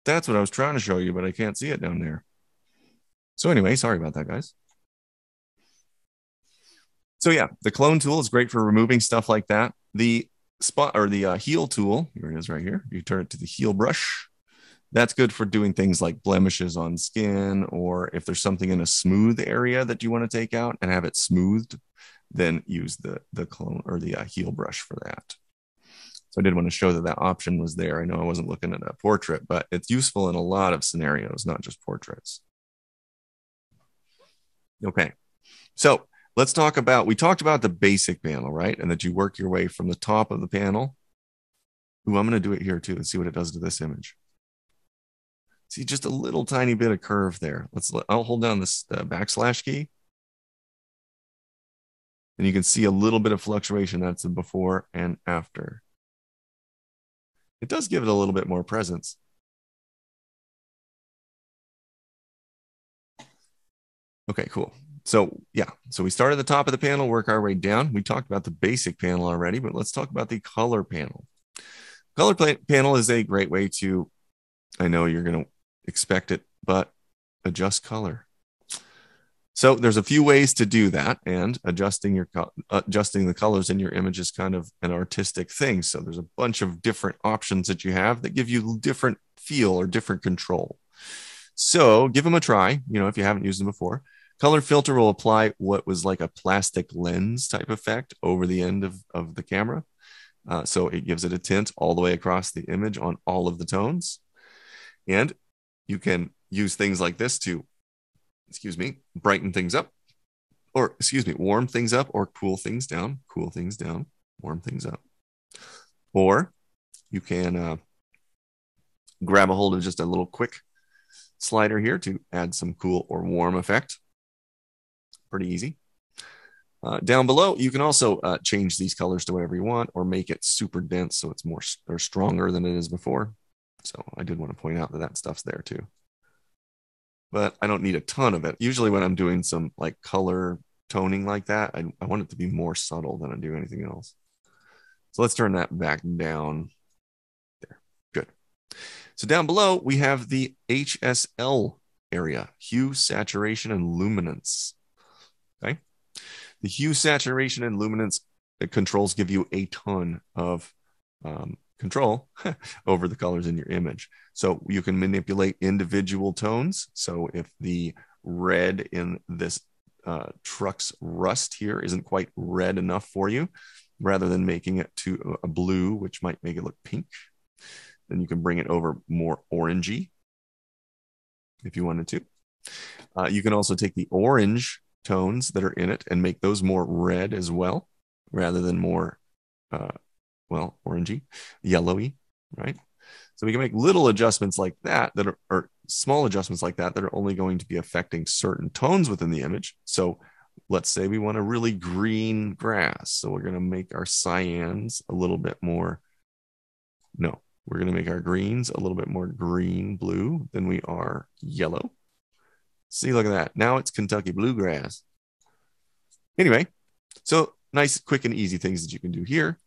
That's what I was trying to show you, but I can't see it down there. So anyway, sorry about that, guys. So yeah, the clone tool is great for removing stuff like that. The spot or the uh, heal tool, here it is right here. You turn it to the heal brush. That's good for doing things like blemishes on skin, or if there's something in a smooth area that you want to take out and have it smoothed, then use the the clone or the uh, heal brush for that. So I did want to show that that option was there. I know I wasn't looking at a portrait, but it's useful in a lot of scenarios, not just portraits. Okay, so let's talk about we talked about the basic panel right and that you work your way from the top of the panel Ooh, I'm going to do it here too and see what it does to this image. See just a little tiny bit of curve there. Let's, I'll hold down this uh, backslash key. And you can see a little bit of fluctuation. That's the before and after. It does give it a little bit more presence. Okay, cool. So yeah, so we start at the top of the panel, work our way down. We talked about the basic panel already, but let's talk about the color panel. Color panel is a great way to, I know you're going to expect it, but adjust color. So there's a few ways to do that, and adjusting your adjusting the colors in your image is kind of an artistic thing. So there's a bunch of different options that you have that give you different feel or different control. So give them a try. You know, if you haven't used them before, color filter will apply what was like a plastic lens type effect over the end of, of the camera. Uh, so it gives it a tint all the way across the image on all of the tones. And you can use things like this to excuse me, brighten things up, or excuse me, warm things up or cool things down, cool things down, warm things up. Or you can uh, grab a hold of just a little quick slider here to add some cool or warm effect. Pretty easy. Uh, down below, you can also uh, change these colors to whatever you want or make it super dense so it's more or stronger than it is before. So I did want to point out that that stuff's there too but I don't need a ton of it. Usually, when I'm doing some like color toning like that, I, I want it to be more subtle than I do anything else. So let's turn that back down. There, good. So down below, we have the HSL area hue, saturation, and luminance. The hue, saturation, and luminance controls give you a ton of um, control over the colors in your image. So you can manipulate individual tones. So if the red in this uh, truck's rust here isn't quite red enough for you, rather than making it to a blue, which might make it look pink, then you can bring it over more orangey if you wanted to. Uh, you can also take the orange tones that are in it and make those more red as well, rather than more uh, well, orangey, yellowy, right? So we can make little adjustments like that that are or small adjustments like that that are only going to be affecting certain tones within the image. So let's say we want a really green grass. So we're going to make our cyans a little bit more. No, we're going to make our greens a little bit more green blue than we are yellow. See, look at that. Now it's Kentucky bluegrass. Anyway, so nice, quick, and easy things that you can do here.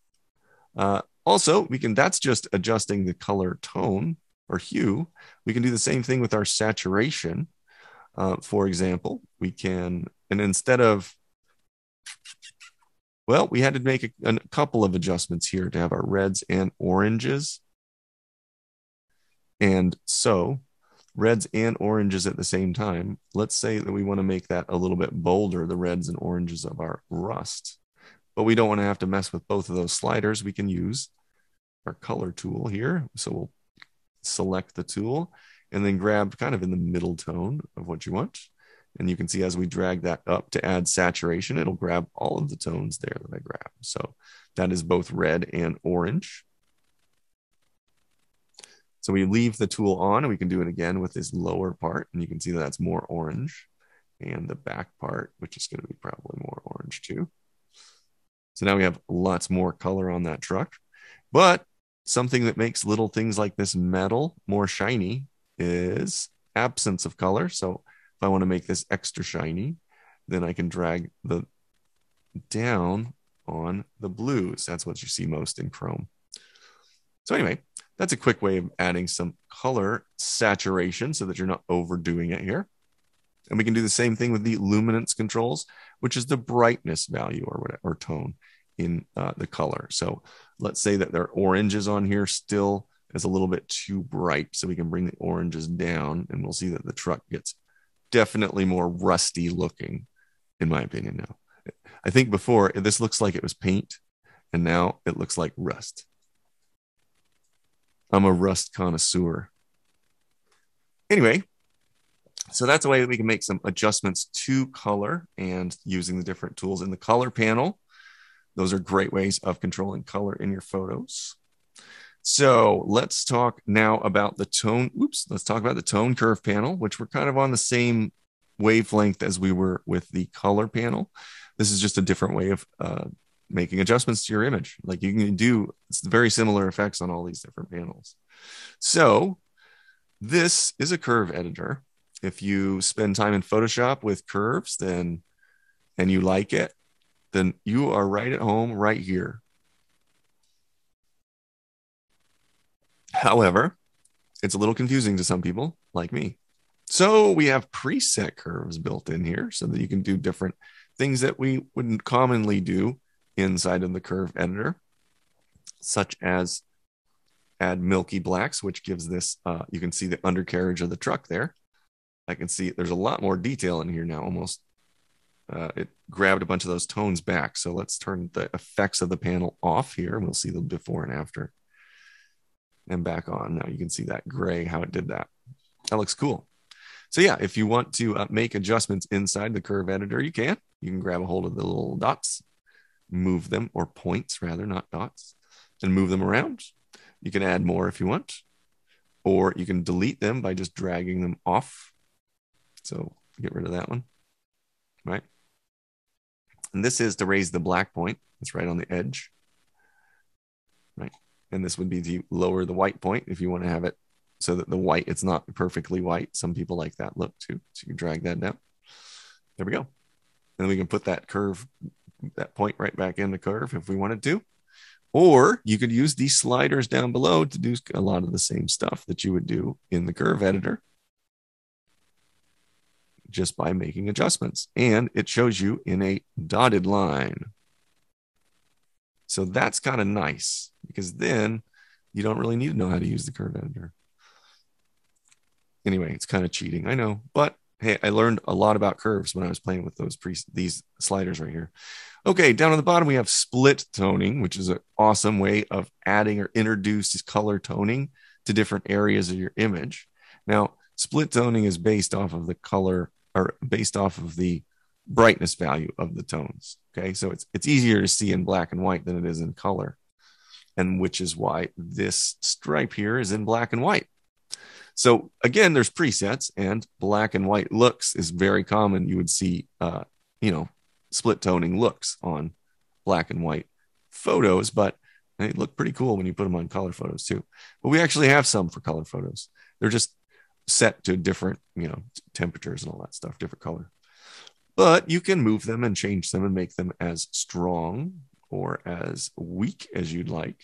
Uh, also, we can, that's just adjusting the color tone or hue. We can do the same thing with our saturation. Uh, for example, we can, and instead of, well, we had to make a, a couple of adjustments here to have our reds and oranges. And so reds and oranges at the same time. Let's say that we want to make that a little bit bolder, the reds and oranges of our rust but we don't want to have to mess with both of those sliders. We can use our color tool here. So we'll select the tool and then grab kind of in the middle tone of what you want. And you can see as we drag that up to add saturation, it'll grab all of the tones there that I grab. So that is both red and orange. So we leave the tool on and we can do it again with this lower part. And you can see that that's more orange and the back part, which is going to be probably more orange too. So now we have lots more color on that truck. But something that makes little things like this metal more shiny is absence of color. So if I want to make this extra shiny, then I can drag the down on the blues. That's what you see most in Chrome. So anyway, that's a quick way of adding some color saturation so that you're not overdoing it here. And we can do the same thing with the luminance controls, which is the brightness value or whatever, or tone in uh, the color. So let's say that their oranges on here still is a little bit too bright. So we can bring the oranges down and we'll see that the truck gets definitely more rusty looking, in my opinion now. I think before this looks like it was paint and now it looks like rust. I'm a rust connoisseur. Anyway, so that's a way that we can make some adjustments to color and using the different tools in the color panel. Those are great ways of controlling color in your photos. So let's talk now about the tone. Oops, let's talk about the tone curve panel, which we're kind of on the same wavelength as we were with the color panel. This is just a different way of uh, making adjustments to your image. Like you can do very similar effects on all these different panels. So this is a curve editor. If you spend time in Photoshop with curves, then and you like it, then you are right at home right here. However, it's a little confusing to some people like me. So we have preset curves built in here so that you can do different things that we wouldn't commonly do inside of the curve editor, such as add milky blacks, which gives this, uh, you can see the undercarriage of the truck there. I can see there's a lot more detail in here now, almost. Uh, it grabbed a bunch of those tones back. So let's turn the effects of the panel off here. And we'll see the before and after. And back on. Now you can see that gray, how it did that. That looks cool. So yeah, if you want to uh, make adjustments inside the curve editor, you can. You can grab a hold of the little dots, move them, or points rather, not dots, and move them around. You can add more if you want, or you can delete them by just dragging them off. So get rid of that one, right? And this is to raise the black point. It's right on the edge, right? And this would be to lower the white point if you want to have it so that the white, it's not perfectly white. Some people like that look too. So you can drag that down. There we go. And we can put that curve, that point right back in the curve if we wanted to. Or you could use these sliders down below to do a lot of the same stuff that you would do in the curve editor just by making adjustments. And it shows you in a dotted line. So that's kind of nice because then you don't really need to know how to use the curve editor. Anyway, it's kind of cheating, I know, but hey, I learned a lot about curves when I was playing with those pre- these sliders right here. Okay, down on the bottom we have split toning, which is an awesome way of adding or introduce color toning to different areas of your image. Now, split toning is based off of the color or based off of the brightness value of the tones. Okay, so it's it's easier to see in black and white than it is in color, and which is why this stripe here is in black and white. So again, there's presets and black and white looks is very common. You would see, uh, you know, split toning looks on black and white photos, but they look pretty cool when you put them on color photos too. But we actually have some for color photos. They're just set to different, you know, temperatures and all that stuff, different color. But you can move them and change them and make them as strong or as weak as you'd like.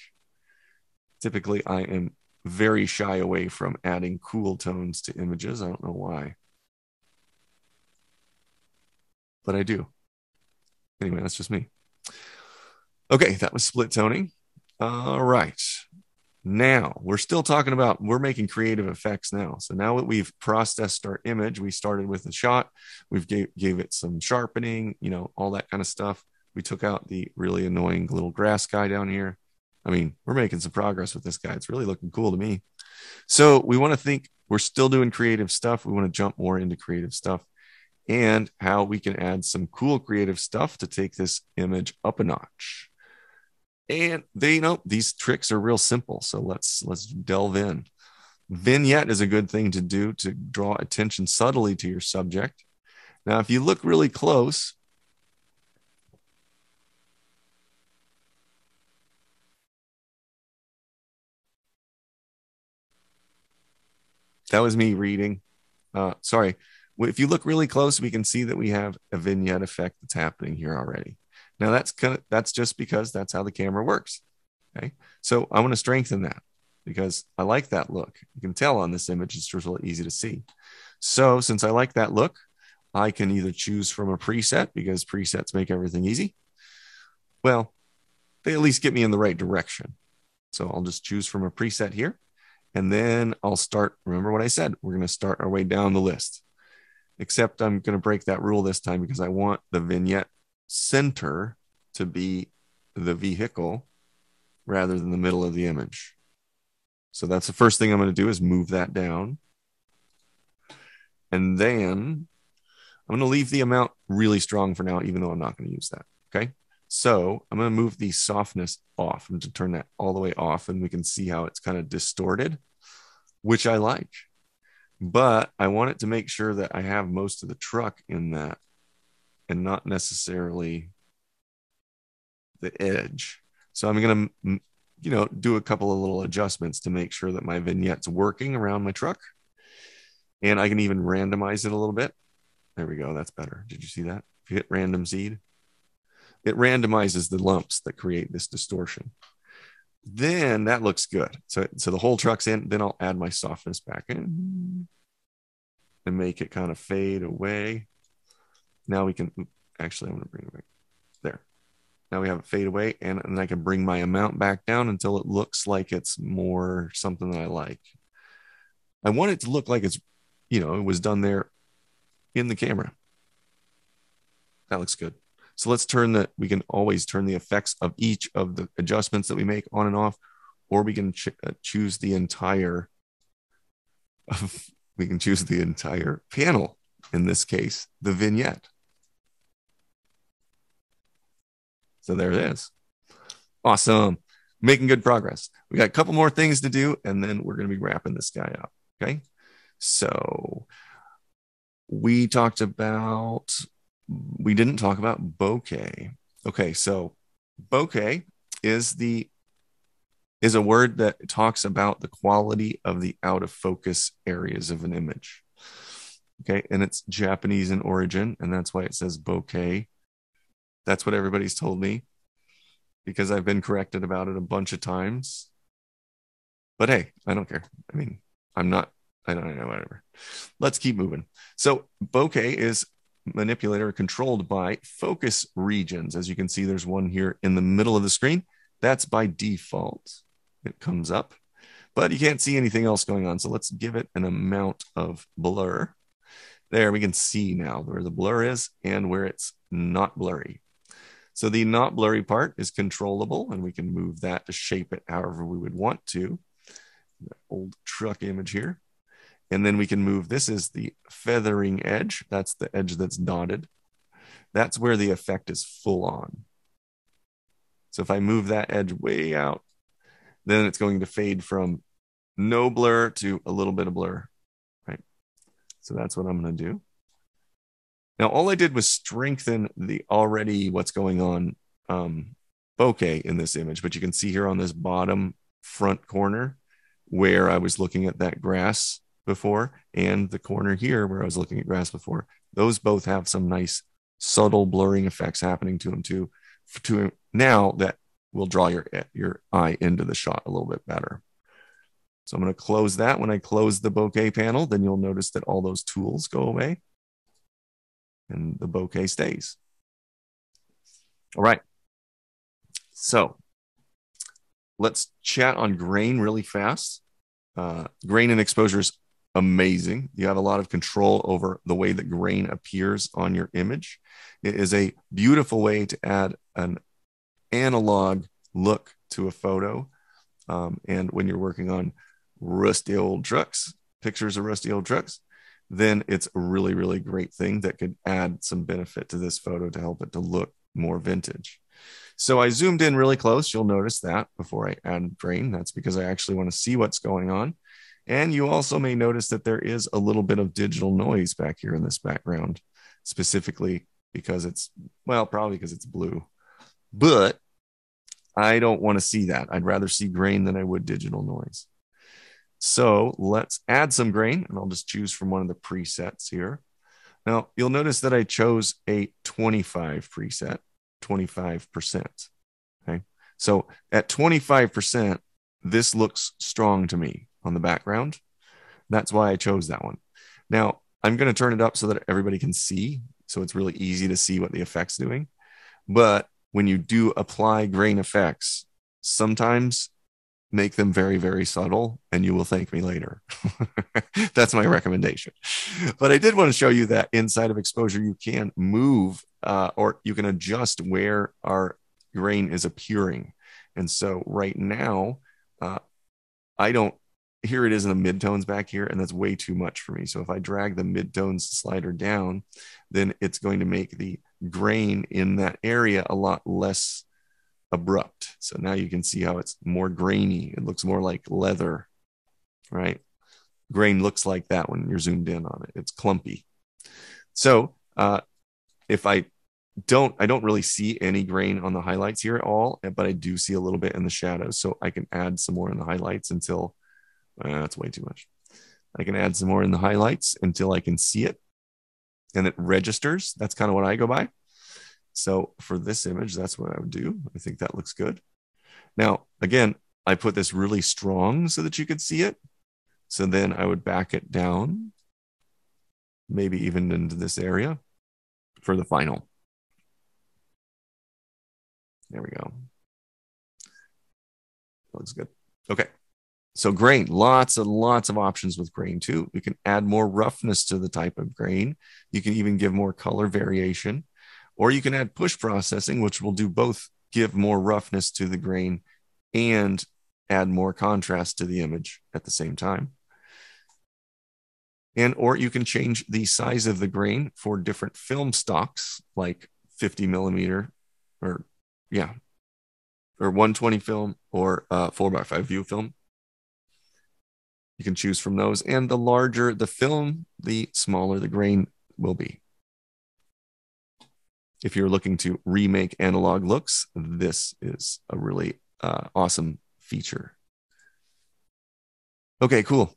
Typically, I am very shy away from adding cool tones to images. I don't know why. But I do. Anyway, that's just me. Okay, that was split toning. All right. Now we're still talking about we're making creative effects now. So now that we've processed our image, we started with a shot, we've gave, gave it some sharpening, you know, all that kind of stuff. We took out the really annoying little grass guy down here. I mean, we're making some progress with this guy. It's really looking cool to me. So we want to think we're still doing creative stuff. We want to jump more into creative stuff and how we can add some cool creative stuff to take this image up a notch. And they you know these tricks are real simple. So let's let's delve in. Vignette is a good thing to do to draw attention subtly to your subject. Now, if you look really close, that was me reading. Uh, sorry. If you look really close, we can see that we have a vignette effect that's happening here already. Now that's kind of that's just because that's how the camera works. Okay. So I want to strengthen that because I like that look. You can tell on this image, it's really easy to see. So since I like that look, I can either choose from a preset because presets make everything easy. Well, they at least get me in the right direction. So I'll just choose from a preset here. And then I'll start. Remember what I said? We're going to start our way down the list. Except I'm going to break that rule this time because I want the vignette center to be the vehicle rather than the middle of the image. So that's the first thing I'm going to do is move that down. And then I'm going to leave the amount really strong for now, even though I'm not going to use that. Okay. So I'm going to move the softness off and to turn that all the way off, and we can see how it's kind of distorted, which I like. But I want it to make sure that I have most of the truck in that and not necessarily the edge. So I'm going to, you know, do a couple of little adjustments to make sure that my vignette's working around my truck. And I can even randomize it a little bit. There we go. That's better. Did you see that? If you hit random seed, it randomizes the lumps that create this distortion. Then that looks good. So, so the whole truck's in. Then I'll add my softness back in and make it kind of fade away. Now we can mm, actually, I'm going to bring it back there. Now we have it fade away, and, and I can bring my amount back down until it looks like it's more something that I like. I want it to look like it's, you know, it was done there in the camera. That looks good. So let's turn the, we can always turn the effects of each of the adjustments that we make on and off, or we can ch- uh, choose the entire, we can choose the entire panel. In this case, the vignette. So there it is. Awesome. Making good progress. We got a couple more things to do, and then we're going to be wrapping this guy up. Okay. So we talked about we didn't talk about bokeh. Okay, so bokeh is the is a word that talks about the quality of the out of focus areas of an image. Okay, and it's Japanese in origin, and that's why it says bokeh. That's what everybody's told me because I've been corrected about it a bunch of times. But hey, I don't care. I mean, I'm not, I don't know, whatever. Let's keep moving. So, bokeh is manipulator controlled by focus regions. As you can see, there's one here in the middle of the screen. That's by default. It comes up, but you can't see anything else going on. So let's give it an amount of blur. There we can see now where the blur is and where it's not blurry. So the not blurry part is controllable and we can move that to shape it however we would want to. Old truck image here. And then we can move, this is the feathering edge. That's the edge that's dotted. That's where the effect is full on. So if I move that edge way out, then it's going to fade from no blur to a little bit of blur, right? So that's what I'm going to do. Now, all I did was strengthen the already what's going on um, bokeh in this image, but you can see here on this bottom front corner where I was looking at that grass before and the corner here where I was looking at grass before. Those both have some nice subtle blurring effects happening to them too. To now that will draw your your eye into the shot a little bit better. So I'm going to close that. When I close the bokeh panel, then you'll notice that all those tools go away and the bokeh stays. All right. So let's chat on grain really fast. Uh, grain and exposures amazing. You have a lot of control over the way that grain appears on your image. It is a beautiful way to add an analog look to a photo. Um, and when you're working on rusty old trucks, pictures of rusty old trucks, then it's a really, really great thing that could add some benefit to this photo to help it to look more vintage. So I zoomed in really close. You'll notice that before I add grain. That's because I actually want to see what's going on. And you also may notice that there is a little bit of digital noise back here in this background, specifically because it's, well, probably because it's blue. But I don't want to see that. I'd rather see grain than I would digital noise. So let's add some grain, and I'll just choose from one of the presets here. Now, you'll notice that I chose a 25 preset, 25%. Okay. So at 25%, this looks strong to me on the background. That's why I chose that one. Now, I'm going to turn it up so that everybody can see. So it's really easy to see what the effect's doing. But when you do apply grain effects, sometimes make them very, very subtle and you will thank me later. That's my recommendation. But I did want to show you that inside of exposure, you can move uh, or you can adjust where our grain is appearing. And so right now, uh, I don't here it is in the midtones back here, and that's way too much for me. So if I drag the midtones slider down, then it's going to make the grain in that area a lot less abrupt. So now you can see how it's more grainy. It looks more like leather, right? Grain looks like that when you're zoomed in on it. It's clumpy. So uh, if I don't, I don't really see any grain on the highlights here at all, but I do see a little bit in the shadows. So I can add some more in the highlights until uh, that's way too much. I can add some more in the highlights until I can see it and it registers. That's kind of what I go by. So for this image, that's what I would do. I think that looks good. Now, again, I put this really strong so that you could see it. So then I would back it down, maybe even into this area for the final. There we go. Looks good. Okay. So grain, lots and lots of options with grain too. We can add more roughness to the type of grain. You can even give more color variation, or you can add push processing, which will do both give more roughness to the grain and add more contrast to the image at the same time. And or you can change the size of the grain for different film stocks, like 50 millimeter or yeah, or 120 film or uh, 4x5 view film you can choose from those. And the larger the film, the smaller the grain will be. If you're looking to remake analog looks, this is a really uh, awesome feature. Okay, cool.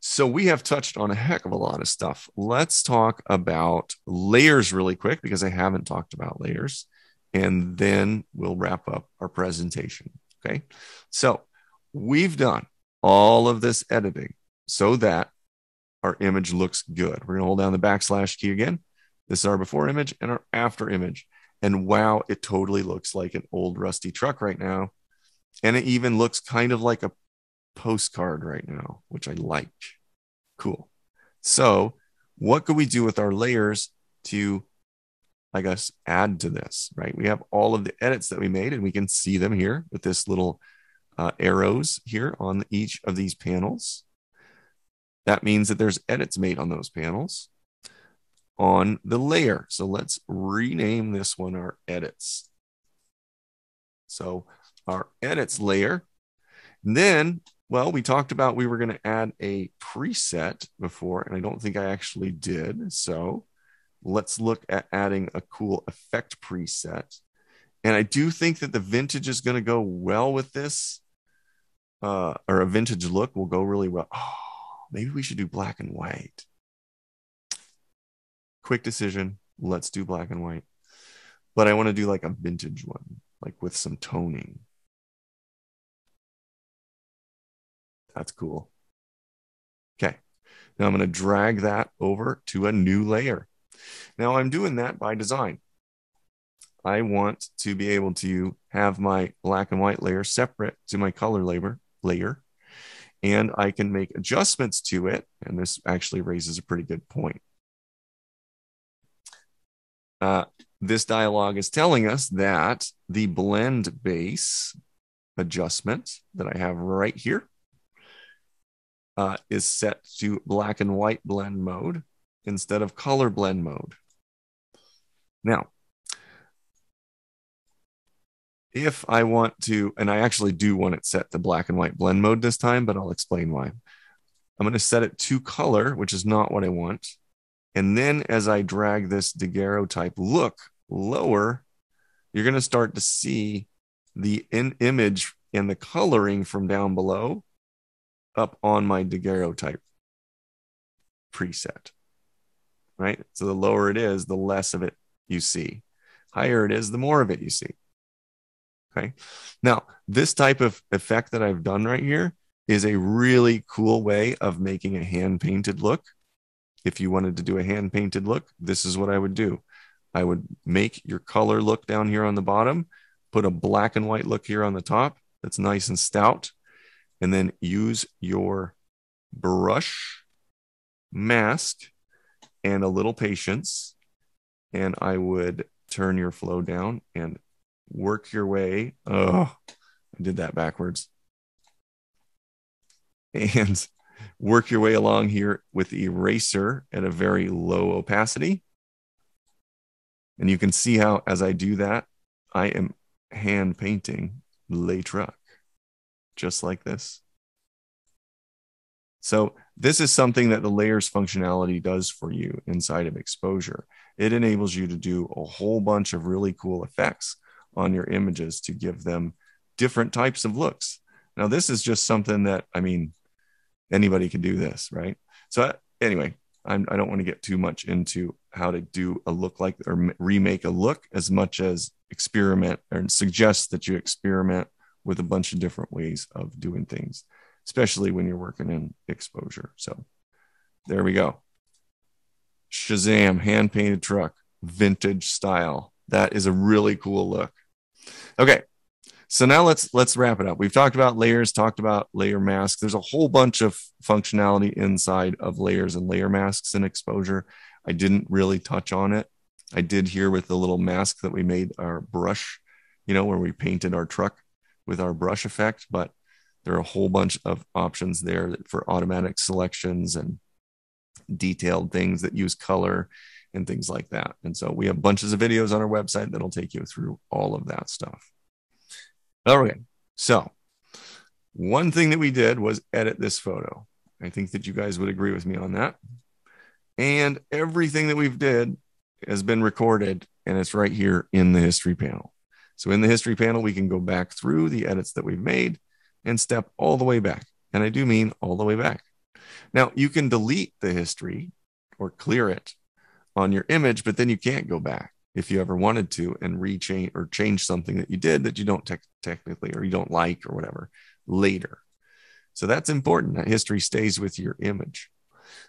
So we have touched on a heck of a lot of stuff. Let's talk about layers really quick because I haven't talked about layers. And then we'll wrap up our presentation. Okay. So we've done all of this editing so that our image looks good. We're going to hold down the backslash key again. This is our before image and our after image. And wow, it totally looks like an old rusty truck right now. And it even looks kind of like a postcard right now, which I like. Cool. So, what could we do with our layers to, I guess, add to this, right? We have all of the edits that we made, and we can see them here with this little uh, arrows here on each of these panels. That means that there's edits made on those panels on the layer. So let's rename this one our edits. So our edits layer. And then, well, we talked about we were going to add a preset before, and I don't think I actually did. So let's look at adding a cool effect preset. And I do think that the vintage is going to go well with this uh, or a vintage look will go really well. Oh, maybe we should do black and white. Quick decision. Let's do black and white. But I want to do like a vintage one, like with some toning. That's cool. Okay. Now I'm going to drag that over to a new layer. Now I'm doing that by design. I want to be able to have my black and white layer separate to my color layer layer and I can make adjustments to it. And this actually raises a pretty good point. Uh, this dialog is telling us that the blend base adjustment that I have right here uh, is set to black and white blend mode instead of color blend mode. Now, if I want to, and I actually do want it set to black and white blend mode this time, but I'll explain why. I'm going to set it to color, which is not what I want. And then as I drag this daguerreotype look lower, you're going to start to see the in image and the coloring from down below up on my daguerreotype preset. Right. So the lower it is, the less of it you see. Higher it is, the more of it you see. Okay. Now, this type of effect that I've done right here is a really cool way of making a hand painted look. If you wanted to do a hand painted look, this is what I would do. I would make your color look down here on the bottom, put a black and white look here on the top that's nice and stout, and then use your brush mask and a little patience. And I would turn your flow down and work your way. Oh, I did that backwards. And work your way along here with the eraser at a very low opacity. And you can see how, as I do that, I am hand painting lay truck just like this. So this is something that the layers functionality does for you inside of exposure. It enables you to do a whole bunch of really cool effects on your images to give them different types of looks. Now, this is just something that, I mean, anybody can do this, right? So, anyway, I'm, I do not want to get too much into how to do a look like or remake a look as much as experiment or suggest that you experiment with a bunch of different ways of doing things especially when you're working in exposure. So there we go. Shazam, hand painted truck, vintage style. That is a really cool look. Okay. So now let's let's wrap it up. We've talked about layers, talked about layer masks. There's a whole bunch of functionality inside of layers and layer masks and exposure. I didn't really touch on it. I did here with the little mask that we made our brush, you know, where we painted our truck with our brush effect, but there are a whole bunch of options there for automatic selections and detailed things that use color and things like that. And so we have bunches of videos on our website that'll take you through all of that stuff. Okay. So one thing that we did was edit this photo. I think that you guys would agree with me on that. And everything that we've did has been recorded and it's right here in the history panel. So in the history panel, we can go back through the edits that we've made and step all the way back. And I do mean all the way back. Now, you can delete the history or clear it on your image, but then you can't go back if you ever wanted to and rechange or change something that you did that you don't te- technically or you don't like or whatever later. So that's important that history stays with your image.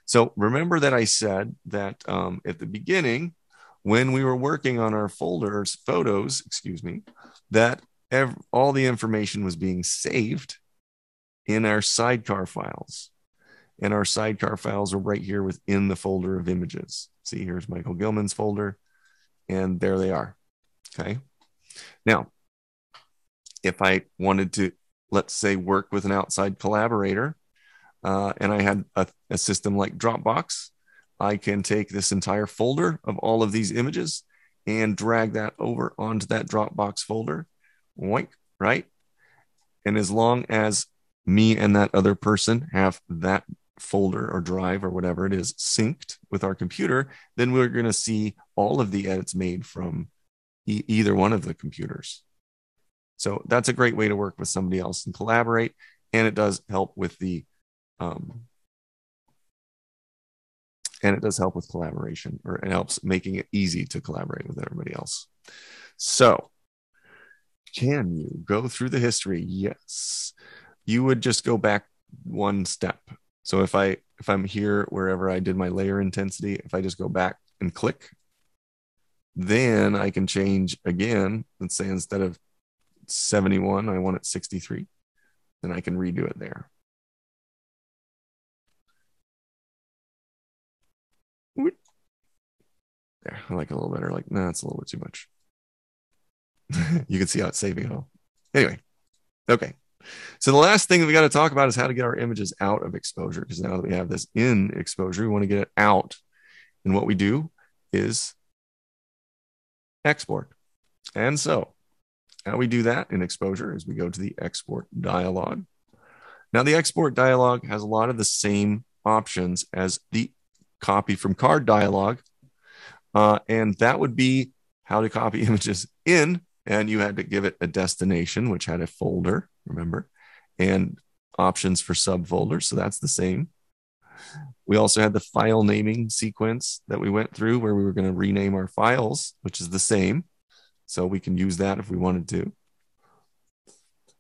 So remember that I said that um, at the beginning, when we were working on our folders, photos, excuse me, that every, all the information was being saved in our sidecar files. And our sidecar files are right here within the folder of images. See, here's Michael Gilman's folder, and there they are. Okay. Now, if I wanted to, let's say, work with an outside collaborator, uh, and I had a, a system like Dropbox, I can take this entire folder of all of these images and drag that over onto that Dropbox folder Oink, right? And as long as me and that other person have that folder or drive or whatever it is synced with our computer, then we're going to see all of the edits made from e- either one of the computers. So that's a great way to work with somebody else and collaborate. And it does help with the, um, and it does help with collaboration or it helps making it easy to collaborate with everybody else. So can you go through the history? Yes. You would just go back one step. So if I if I'm here wherever I did my layer intensity, if I just go back and click, then I can change again. Let's say instead of 71, I want it 63. Then I can redo it there. There, I like a little better. Like, no, nah, it's a little bit too much. you can see how it's saving it all. Anyway, okay. So the last thing that we got to talk about is how to get our images out of exposure. Because now that we have this in exposure, we want to get it out. And what we do is export. And so how we do that in exposure is we go to the export dialog. Now the export dialog has a lot of the same options as the copy from card dialog. Uh, and that would be how to copy images in and you had to give it a destination, which had a folder, remember, and options for subfolders. So that's the same. We also had the file naming sequence that we went through where we were going to rename our files, which is the same. So we can use that if we wanted to.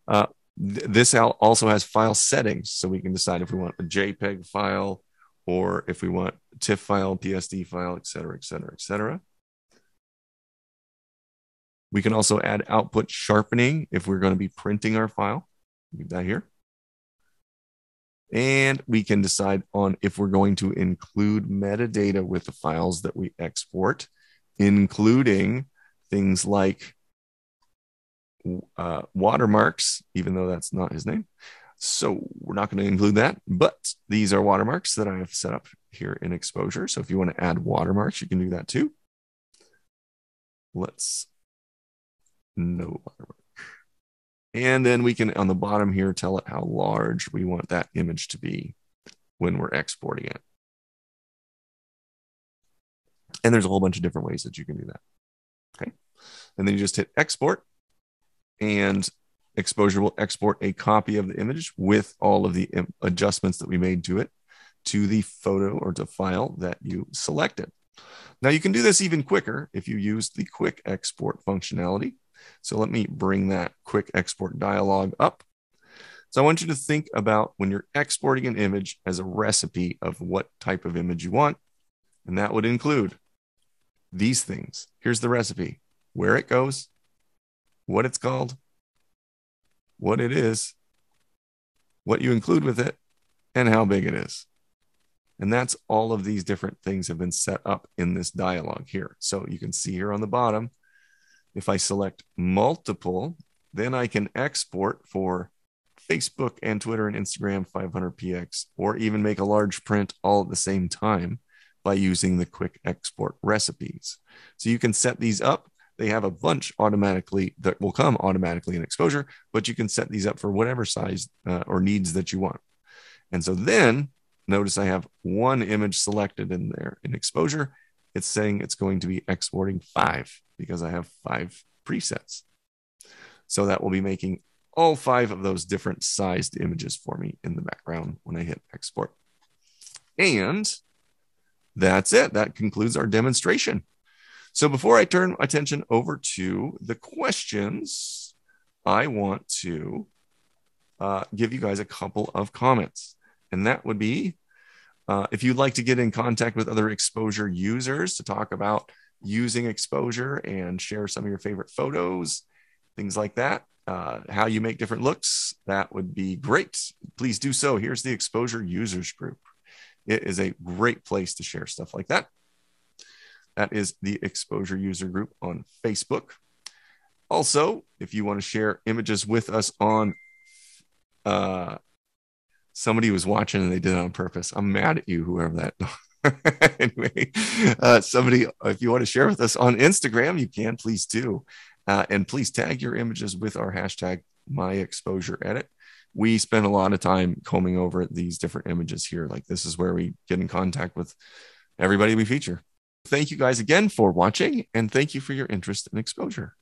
Uh, th- this also has file settings. So we can decide if we want a JPEG file or if we want TIFF file, PSD file, et cetera, et cetera, et cetera. We can also add output sharpening if we're going to be printing our file. Leave that here. And we can decide on if we're going to include metadata with the files that we export, including things like uh, watermarks, even though that's not his name. So we're not going to include that, but these are watermarks that I have set up here in exposure. So if you want to add watermarks, you can do that too. let's no watermark. And then we can, on the bottom here, tell it how large we want that image to be when we're exporting it. And there's a whole bunch of different ways that you can do that. Okay. And then you just hit export and exposure will export a copy of the image with all of the adjustments that we made to it to the photo or to file that you selected. Now you can do this even quicker if you use the quick export functionality. So let me bring that quick export dialog up. So I want you to think about when you're exporting an image as a recipe of what type of image you want. And that would include these things. Here's the recipe where it goes, what it's called, what it is, what you include with it, and how big it is. And that's all of these different things have been set up in this dialog here. So you can see here on the bottom, if I select multiple, then I can export for Facebook and Twitter and Instagram 500px, or even make a large print all at the same time by using the quick export recipes. So you can set these up. They have a bunch automatically that will come automatically in exposure, but you can set these up for whatever size uh, or needs that you want. And so then notice I have one image selected in there in exposure. It's saying it's going to be exporting five because I have five presets. So that will be making all five of those different sized images for me in the background when I hit export. And that's it. That concludes our demonstration. So before I turn attention over to the questions, I want to uh, give you guys a couple of comments. And that would be uh, if you'd like to get in contact with other exposure users to talk about using exposure and share some of your favorite photos, things like that, uh, how you make different looks, that would be great. Please do so. Here's the exposure users group. It is a great place to share stuff like that. That is the exposure user group on Facebook. Also, if you want to share images with us on uh, somebody was watching and they did it on purpose. I'm mad at you, whoever that. anyway, uh, somebody, if you want to share with us on Instagram, you can please do. Uh, and please tag your images with our hashtag my exposure edit. We spend a lot of time combing over these different images here. Like this is where we get in contact with everybody we feature. Thank you guys again for watching and thank you for your interest in exposure.